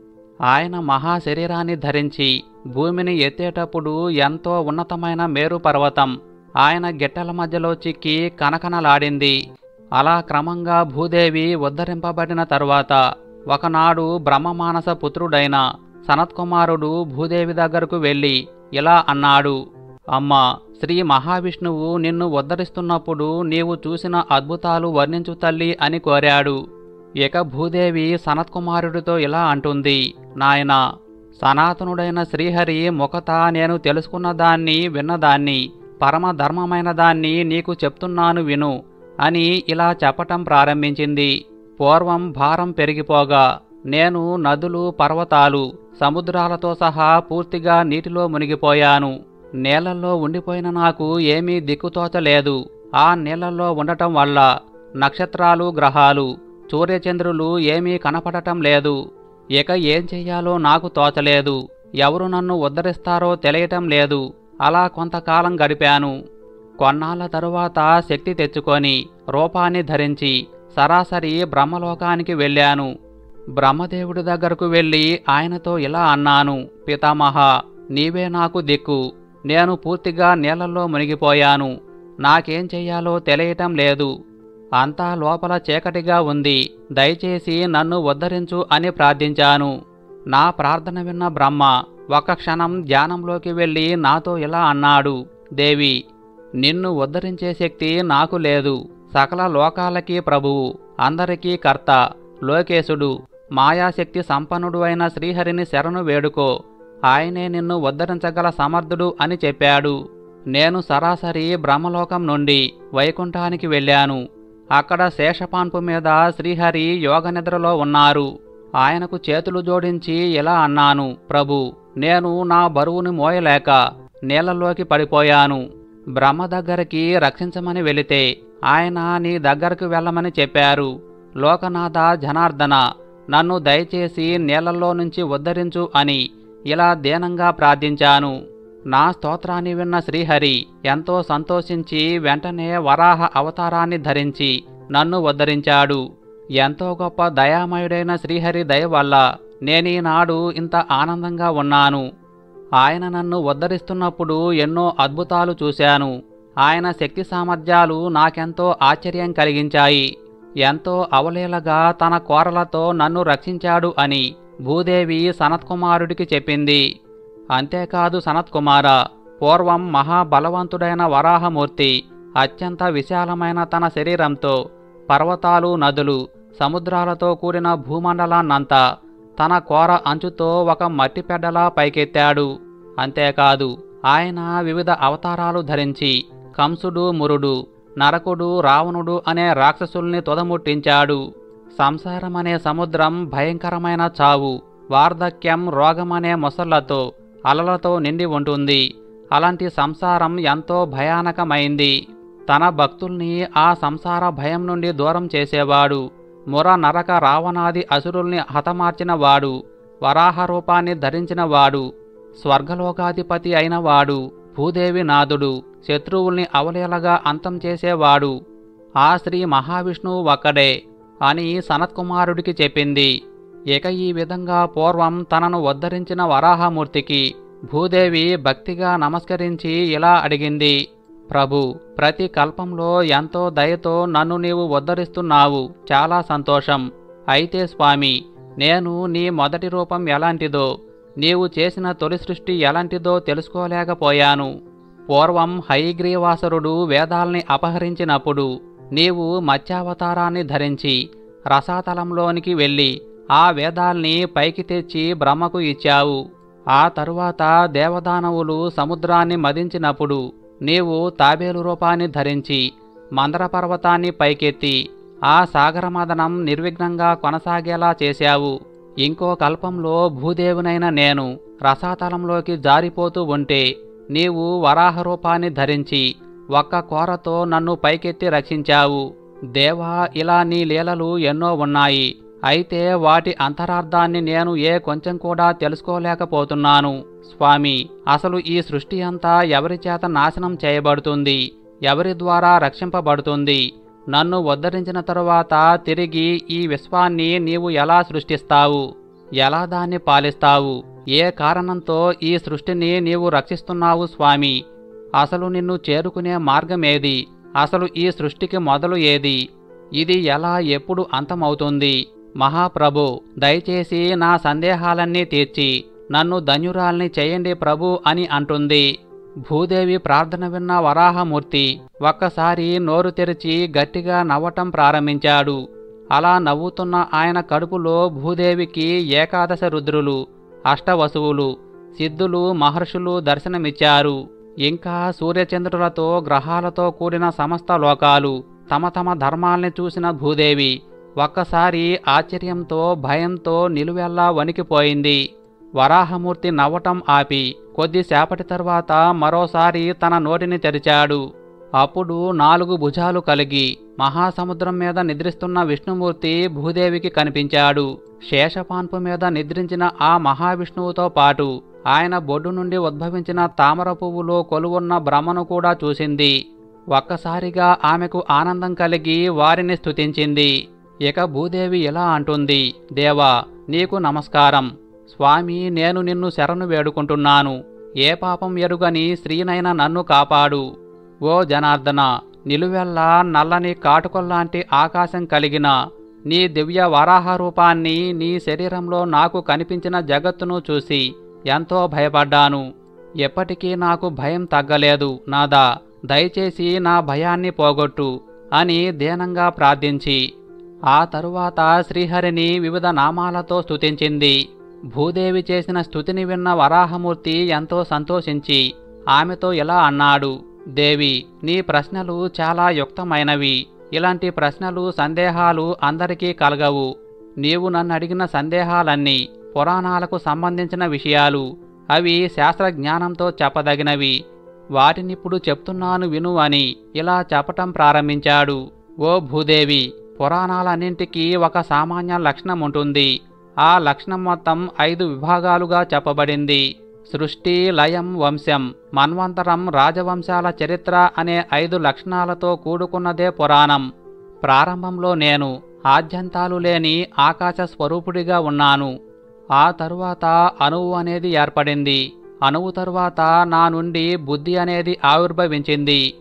ఆయన మహాశరీరాన్ని ధరించి భూమిని ఎత్తేటప్పుడు ఎంతో ఉన్నతమైన మేరు పర్వతం. ఆయన గిట్టల మధ్యలో చిక్కి కనకనలాడింది. అలా క్రమంగా భూదేవి ఉద్ధరింపబడిన తరువాత ఒకనాడు బ్రహ్మమానస పుత్రుడైన సనత్కుమారుడు భూదేవి దగ్గరకు వెళ్ళి ఇలా అన్నాడు అమ్మా శ్రీ మహావిష్ణువు నిన్ను ఉద్ధరిస్తున్నప్పుడు నీవు చూసిన అద్భుతాలు వర్ణించు తల్లి అని కోరాడు. ఇక భూదేవి సనత్కుమారుడితో ఇలా అంటుంది నాయనా సనాతనుడైన శ్రీహరి ముఖత నేను తెలుసుకున్న దాన్ని విన్నదాన్ని పరమధర్మమైన దాన్ని నీకు చెప్తున్నాను విను అని ఇలా చెప్పటం ప్రారంభించింది. పూర్వం భారం పెరిగిపోగా నేను నదులు పర్వతాలు సముద్రాలతో సహా పూర్తిగా నీటిలో మునిగిపోయాను. నీళ్ళలో ఉండిపోయిన నాకు ఏమీ దిక్కుతోచలేదు ఆ నీళ్ళలో ఉండటం వల్ల నక్షత్రాలు గ్రహాలు సూర్యచంద్రులు ఏమీ కనపడటం లేదు. ఇక ఏం చెయ్యాలో నాకు తోచలేదు. ఎవరు నన్ను ఉద్ధరిస్తారో తెలియటం లేదు. అలా కొంతకాలం గడిపాను. కొన్నాళ్ళ తరువాత శక్తి తెచ్చుకొని రూపాన్ని ధరించి సరాసరి బ్రహ్మలోకానికి వెళ్ళాను. బ్రహ్మదేవుడి దగ్గరకు వెళ్ళి ఆయనతో ఇలా అన్నాను పితామహ నీవే నాకు దిక్కు. నేను పూర్తిగా నీళ్ళలో మునిగిపోయాను. నాకేం చెయ్యాలో తెలియటం లేదు. అంతా లోపల చీకటిగా ఉంది. దయచేసి నన్ను ఉద్ధరించు అని ప్రార్థించాను. నా ప్రార్థన విన్న బ్రహ్మ ఒక క్షణం ధ్యానంలోకి వెళ్ళి నాతో ఇలా అన్నాడు దేవి నిన్ను ఉద్ధరించే శక్తి నాకు లేదు. సకల లోకాలకి ప్రభువు అందరికీ కర్త లోకేశుడు మాయాశక్తి సంపన్నుడు అయిన శ్రీహరిని శరణు వేడుకో. ఆయనే నిన్ను ఉద్ధరించగల సమర్థుడు అని చెప్పాడు. నేను సరాసరి బ్రహ్మలోకం నుండి వైకుంఠానికి వెళ్ళాను. అక్కడ శేషపాన్పు మీద శ్రీహరి యోగ నిద్రలో ఉన్నారు. ఆయనకు చేతులు జోడించి ఇలా అన్నాను ప్రభు నేను నా బరువుని మోయలేక నీళ్ళలోకి పడిపోయాను. బ్రహ్మ దగ్గరికి రక్షించమని వెళితే ఆయన నీ దగ్గరకు వెళ్ళమని చెప్పారు. లోకనాథ జనార్దన నన్ను దయచేసి నీళ్ళలో నుంచి ఉద్ధరించు అని ఇలా దీనంగా ప్రార్థించాను. నా స్తోత్రాన్ని విన్న శ్రీహరి ఎంతో సంతోషించి వెంటనే వరాహ అవతారాన్ని ధరించి నన్ను ఉద్ధరించాడు. ఎంతో గొప్ప దయామయుడైన శ్రీహరి దయ వల్ల నేనీనాడు ఇంత ఆనందంగా ఉన్నాను. ఆయన నన్ను ఉద్ధరిస్తున్నప్పుడు ఎన్నో అద్భుతాలు చూశాను. ఆయన శక్తి సామర్థ్యాలు నాకెంతో ఆశ్చర్యం కలిగించాయి. ఎంతో అవలీలగా తన కోరలతో నన్ను రక్షించాడు అని భూదేవి సనత్కుమారుడికి చెప్పింది. అంతేకాదు సనత్కుమార పూర్వం మహాబలవంతుడైన వరాహమూర్తి అత్యంత విశాలమైన తన శరీరంతో పర్వతాలు నదులు సముద్రాలతో కూడిన భూమండలాన్నంతా తన కోర అంచుతో ఒక మట్టిపెడ్డలా పైకెత్తాడు. అంతేకాదు ఆయన వివిధ అవతారాలు ధరించి కంసుడు మురుడు నరకుడు రావణుడు అనే రాక్షసుల్ని తొదముట్టించాడు. సంసారమనే సముద్రం భయంకరమైన చావు వార్ధక్యం రోగమనే మొసళ్ళతో అలలతో నిండి ఉంటుంది అలాంటి సంసారం ఎంతో భయానకమైంది. తన భక్తుల్ని ఆ సంసార భయం నుండి దూరం చేసేవాడు. ముర నరక రావణాది అసురుల్ని హతమార్చినవాడు వరాహ రూపాన్ని ధరించినవాడు స్వర్గలోకాధిపతి అయినవాడు భూదేవి నాథుడు శత్రువుల్ని అవలేలగా అంతం చేసేవాడు. ఆ శ్రీ మహావిష్ణువు ఒక్కడే అని సనత్కుమారుడికి చెప్పింది. ఇక ఈ విధంగా పూర్వం తనను ఉద్ధరించిన వరాహమూర్తికి భూదేవి భక్తిగా నమస్కరించి ఇలా అడిగింది ప్రభు ప్రతి కల్పంలో ఎంతో దయతో నన్ను నీవు ఉద్ధరిస్తున్నావు చాలా సంతోషం. అయితే స్వామి నేను నీ మొదటి రూపం ఎలాంటిదో నీవు చేసిన తొలి సృష్టి ఎలాంటిదో తెలుసుకోలేకపోయాను. పూర్వం హైగ్రీవాసరుడు వేదాల్ని అపహరించినప్పుడు నీవు మత్స్యావతారాన్ని ధరించి రసాతలంలోనికి వెళ్ళి ఆ వేదాల్ని పైకి తెచ్చి బ్రహ్మకు ఇచ్చావు. ఆ తరువాత దేవదానవులు సముద్రాన్ని మదించినప్పుడు నీవు తాబేలు రూపాన్ని ధరించి మందర పర్వతాన్ని పైకెత్తి ఆ సాగరమదనం నిర్విఘ్నంగా కొనసాగేలా చేశావు. ఇంకో కల్పంలో భూదేవునైన నేను రసాతలంలోకి జారిపోతూ ఉంటే నీవు వరాహ రూపాన్ని ధరించి ఒక్క కోరతో నన్ను పైకెత్తి రక్షించావు. దేవా ఇలా నీ లీలలు ఎన్నో ఉన్నాయి. అయితే వాటి అంతరార్థాన్ని నేను ఏ కొంచెం కూడా తెలుసుకోలేకపోతున్నాను. స్వామి అసలు ఈ సృష్టి అంతా ఎవరి చేత నాశనం చేయబడుతుంది? ఎవరి ద్వారా రక్షింపబడుతుంది? నన్ను ఉద్ధరించిన తరువాత తిరిగి ఈ విశ్వాన్ని నీవు ఎలా సృష్టిస్తావు? ఎలా దాన్ని పాలిస్తావు? ఏ కారణంతో ఈ సృష్టిని నీవు రక్షిస్తున్నావు స్వామి? అసలు నిన్ను చేరుకునే మార్గమేది? అసలు ఈ సృష్టికి మొదలు ఏది? ఇది ఎలా ఎప్పుడు అంతమవుతుంది? మహాప్రభు దయచేసి నా సందేహాలన్నీ తీర్చి నన్ను ధన్యురాల్ని చేయండి ప్రభు అని అంటుంది. భూదేవి ప్రార్థన విన్న వరాహమూర్తి ఒక్కసారి నోరు తెరిచి గట్టిగా నవ్వటం ప్రారంభించాడు. అలా నవ్వుతున్న ఆయన కడుపులో భూదేవికి ఏకాదశ రుద్రులు అష్టవసువులు సిద్ధులు మహర్షులు దర్శనమిచ్చారు. ఇంకా సూర్యచంద్రులతో గ్రహాలతో కూడిన సమస్త లోకాలు తమ తమ ధర్మాల్ని చూసిన భూదేవి ఒక్కసారి ఆశ్చర్యంతో భయంతో నిలువెల్లా వణికిపోయింది. వరాహమూర్తి నవ్వటం ఆపి కొద్దిసేపటి తర్వాత మరోసారి తన నోటిని తెరిచాడు. అప్పుడు నాలుగు భుజాలు కలిగి మహాసముద్రం మీద నిద్రిస్తున్న విష్ణుమూర్తి భూదేవికి కనిపించాడు. శేషపాన్పు మీద నిద్రించిన ఆ మహావిష్ణువుతో పాటు ఆయన బొడ్డు నుండి ఉద్భవించిన తామర పువ్వులో కొలువున్న బ్రహ్మను కూడా చూసింది. ఒక్కసారిగా ఆమెకు ఆనందం కలిగి వారిని స్థుతించింది ఇక భూదేవి ఇలా అంటుంది దేవా నీకు నమస్కారం. స్వామి నేను నిన్ను శరణు వేడుకుంటున్నాను. ఏ పాపం ఎరుగని స్త్రీనైనా నన్ను కాపాడు. ఓ జనార్దన నిలువెల్లా నల్లని కాటుకొల్లాంటి ఆకాశం కలిగిన నీ దివ్య వరాహ రూపాన్ని నీ శరీరంలో నాకు కనిపించిన జగత్తును చూసి ఎంతో భయపడ్డాను. ఎప్పటికీ నాకు భయం తగ్గలేదు. నాదా దయచేసి నా భయాన్ని పోగొట్టు అని దీనంగా ప్రార్థించి ఆ తరువాత శ్రీహరిని వివిధ నామాలతో స్తుతించింది. భూదేవి చేసిన స్థుతిని విన్న వరాహమూర్తి ఎంతో సంతోషించి ఆమెతో ఇలా అన్నాడు దేవి నీ ప్రశ్నలు చాలా యుక్తమైనవి. ఇలాంటి ప్రశ్నలు సందేహాలు అందరికీ కలగవు. నీవు నన్ను అడిగిన సందేహాలన్నీ పురాణాలకు సంబంధించిన విషయాలు. అవి శాస్త్రజ్ఞానంతో చెప్పదగినవి. వాటినిప్పుడు చెప్తున్నాను విను అని ఇలా చెప్పటం ప్రారంభించాడు. ఓ భూదేవి పురాణాలన్నింటికీ ఒక సామాన్య లక్షణం ఉంటుంది. ఆ లక్షణం మొత్తం ఐదు విభాగాలుగా చెప్పబడింది. సృష్టి లయం వంశం మన్వంతరం రాజవంశాల చరిత్ర అనే ఐదు లక్షణాలతో కూడుకున్నదే పురాణం. ప్రారంభంలో నేను ఆద్యంతాలు లేని ఆకాశ స్వరూపుడిగా ఉన్నాను. ఆ తరువాత అణువు అనేది ఏర్పడింది. అణువు తరువాత నా నుండి బుద్ధి అనేది ఆవిర్భవించింది.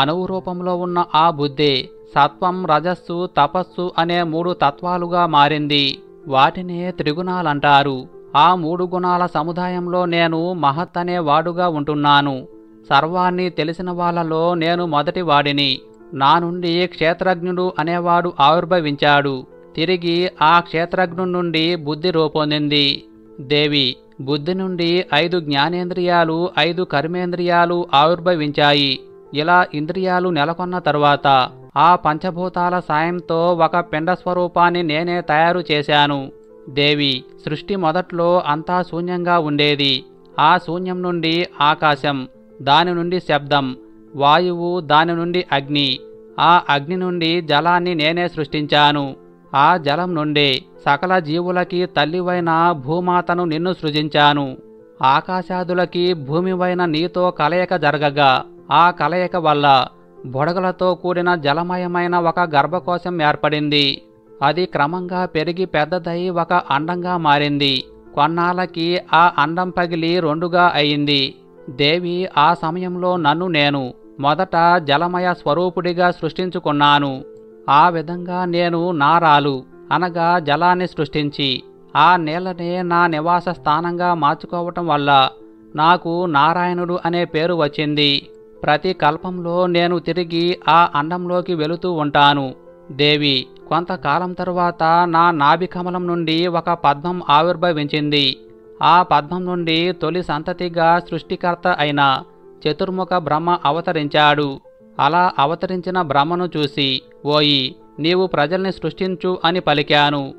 అణువు రూపంలో ఉన్న ఆ బుద్ధి సత్వం రజస్సు తపస్సు అనే మూడు తత్వాలుగా మారింది. వాటినే త్రిగుణాలంటారు. ఆ మూడు గుణాల సముదాయంలో నేను మహత్ అనే వాడుగా ఉంటున్నాను. సర్వాన్ని తెలిసిన వాళ్ళలో నేను మొదటి వాడిని. నా నుండి క్షేత్రజ్ఞుడు అనేవాడు ఆవిర్భవించాడు. తిరిగి ఆ క్షేత్రజ్ఞు నుండి బుద్ధి రూపొందింది. దేవి బుద్ధి నుండి ఐదు జ్ఞానేంద్రియాలు ఐదు కర్మేంద్రియాలు ఆవిర్భవించాయి. ఇలా ఇంద్రియాలు నెలకొన్న తరువాత ఆ పంచభూతాల సాయంతో ఒక పిండ స్వరూపాన్ని నేనే తయారు చేశాను. దేవి సృష్టి మొదట్లో అంతా శూన్యంగా ఉండేది. ఆ శూన్యం నుండి ఆకాశం దాని నుండి శబ్దం వాయువు దాని నుండి అగ్ని. ఆ అగ్ని నుండి జలాన్ని నేనే సృష్టించాను. ఆ జలం నుండే సకల జీవులకి తల్లివైన భూమాతను నిన్ను సృజించాను. ఆకాశాదులకి భూమివైన నీతో కలయిక జరగగా. ఆ కలయిక వల్ల బుడగలతో కూడిన జలమయమైన ఒక గర్భకోశం ఏర్పడింది. అది క్రమంగా పెరిగి పెద్దదై ఒక అండంగా మారింది. కొన్నాళ్ళకి ఆ అండం పగిలి రెండుగా అయింది. దేవి ఆ సమయంలో నన్ను నేను మొదట జలమయ స్వరూపుడిగా సృష్టించుకున్నాను. ఆ విధంగా నేను నారాలు అనగా జలాన్ని సృష్టించి ఆ నీళ్ళనే నా నివాస స్థానంగా మార్చుకోవటం వల్ల నాకు నారాయణుడు అనే పేరు వచ్చింది. ప్రతి కల్పంలో నేను తిరిగి ఆ అండంలోకి వెళుతూ ఉంటాను. దేవి కొంతకాలం తరువాత నా నాభికమలం నుండి ఒక పద్మం ఆవిర్భవించింది. ఆ పద్మం నుండి తొలి సంతతిగా సృష్టికర్త అయిన చతుర్ముఖ బ్రహ్మ అవతరించాడు. అలా అవతరించిన బ్రహ్మను చూసి ఓయి నీవు ప్రజల్ని సృష్టించు అని పలికాను.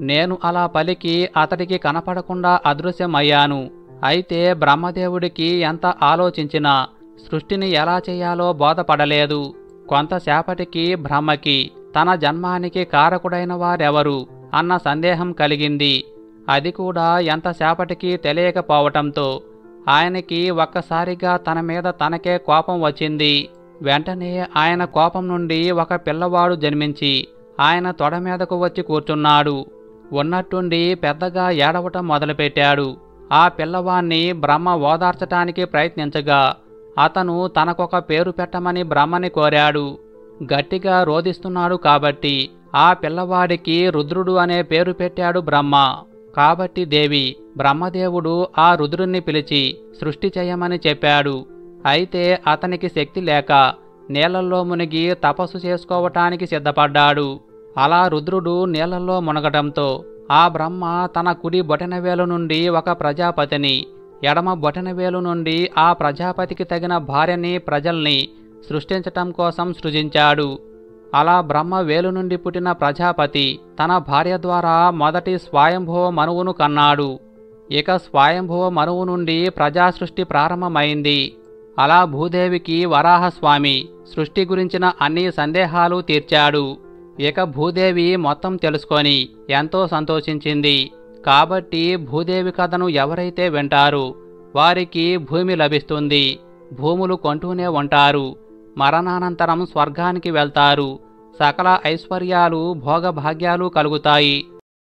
నేను అలా పలికి అతడికి కనపడకుండా అదృశ్యమయ్యాను. అయితే బ్రహ్మదేవుడికి ఎంత ఆలోచించినా సృష్టిని ఎలా చేయాలో బోధపడలేదు. కొంతసేపటికి బ్రహ్మకి తన జన్మానికి కారకుడైన వారెవరు అన్న సందేహం కలిగింది. అది కూడా ఎంతసేపటికి తెలియకపోవటంతో ఆయనకి ఒక్కసారిగా తన మీద తనకే కోపం వచ్చింది. వెంటనే ఆయన కోపం నుండి ఒక పిల్లవాడు జన్మించి ఆయన తొడ మీదకు వచ్చి కూర్చున్నాడు. ఉన్నట్టుండి పెద్దగా ఏడవటం మొదలుపెట్టాడు. ఆ పిల్లవాణ్ణి బ్రహ్మ ఓదార్చటానికి ప్రయత్నించగా అతను తనకొక పేరు పెట్టమని బ్రహ్మని కోరాడు. గట్టిగా రోధిస్తున్నాడు కాబట్టి ఆ పిల్లవాడికి రుద్రుడు అనే పేరు పెట్టాడు బ్రహ్మ. కాబట్టి దేవి బ్రహ్మదేవుడు ఆ రుద్రుణ్ణి పిలిచి సృష్టి చేయమని చెప్పాడు. అయితే అతనికి శక్తి లేక నీళ్ళల్లో మునిగి తపస్సు చేసుకోవటానికి సిద్ధపడ్డాడు. అలా రుద్రుడు నీళ్ళలో మునగటంతో ఆ బ్రహ్మ తన కుడి బొటనవేలు నుండి ఒక ప్రజాపతిని ఎడమ బొటనవేలు నుండి ఆ ప్రజాపతికి తగిన భార్యని ప్రజల్ని సృష్టించటం కోసం సృజించాడు. అలా బ్రహ్మ వేలు నుండి పుట్టిన ప్రజాపతి తన భార్య ద్వారా మొదటి స్వయంభవ మనువును కన్నాడు. ఇక స్వయంభవ మనువు నుండి ప్రజా సృష్టి ప్రారంభమైంది. అలా భూదేవికి వరాహస్వామి సృష్టి గురించిన అన్ని సందేహాలు తీర్చాడు. ఇక భూదేవి మొత్తం తెలుసుకొని ఎంతో సంతోషించింది. కాబట్టి భూదేవి కథను ఎవరైతే వింటారో వారికి భూమి లభిస్తుంది. భూములు కొంటూనే ఉంటారు. మరణానంతరం స్వర్గానికి వెళ్తారు. సకల ఐశ్వర్యాలు భోగభాగ్యాలు కలుగుతాయి.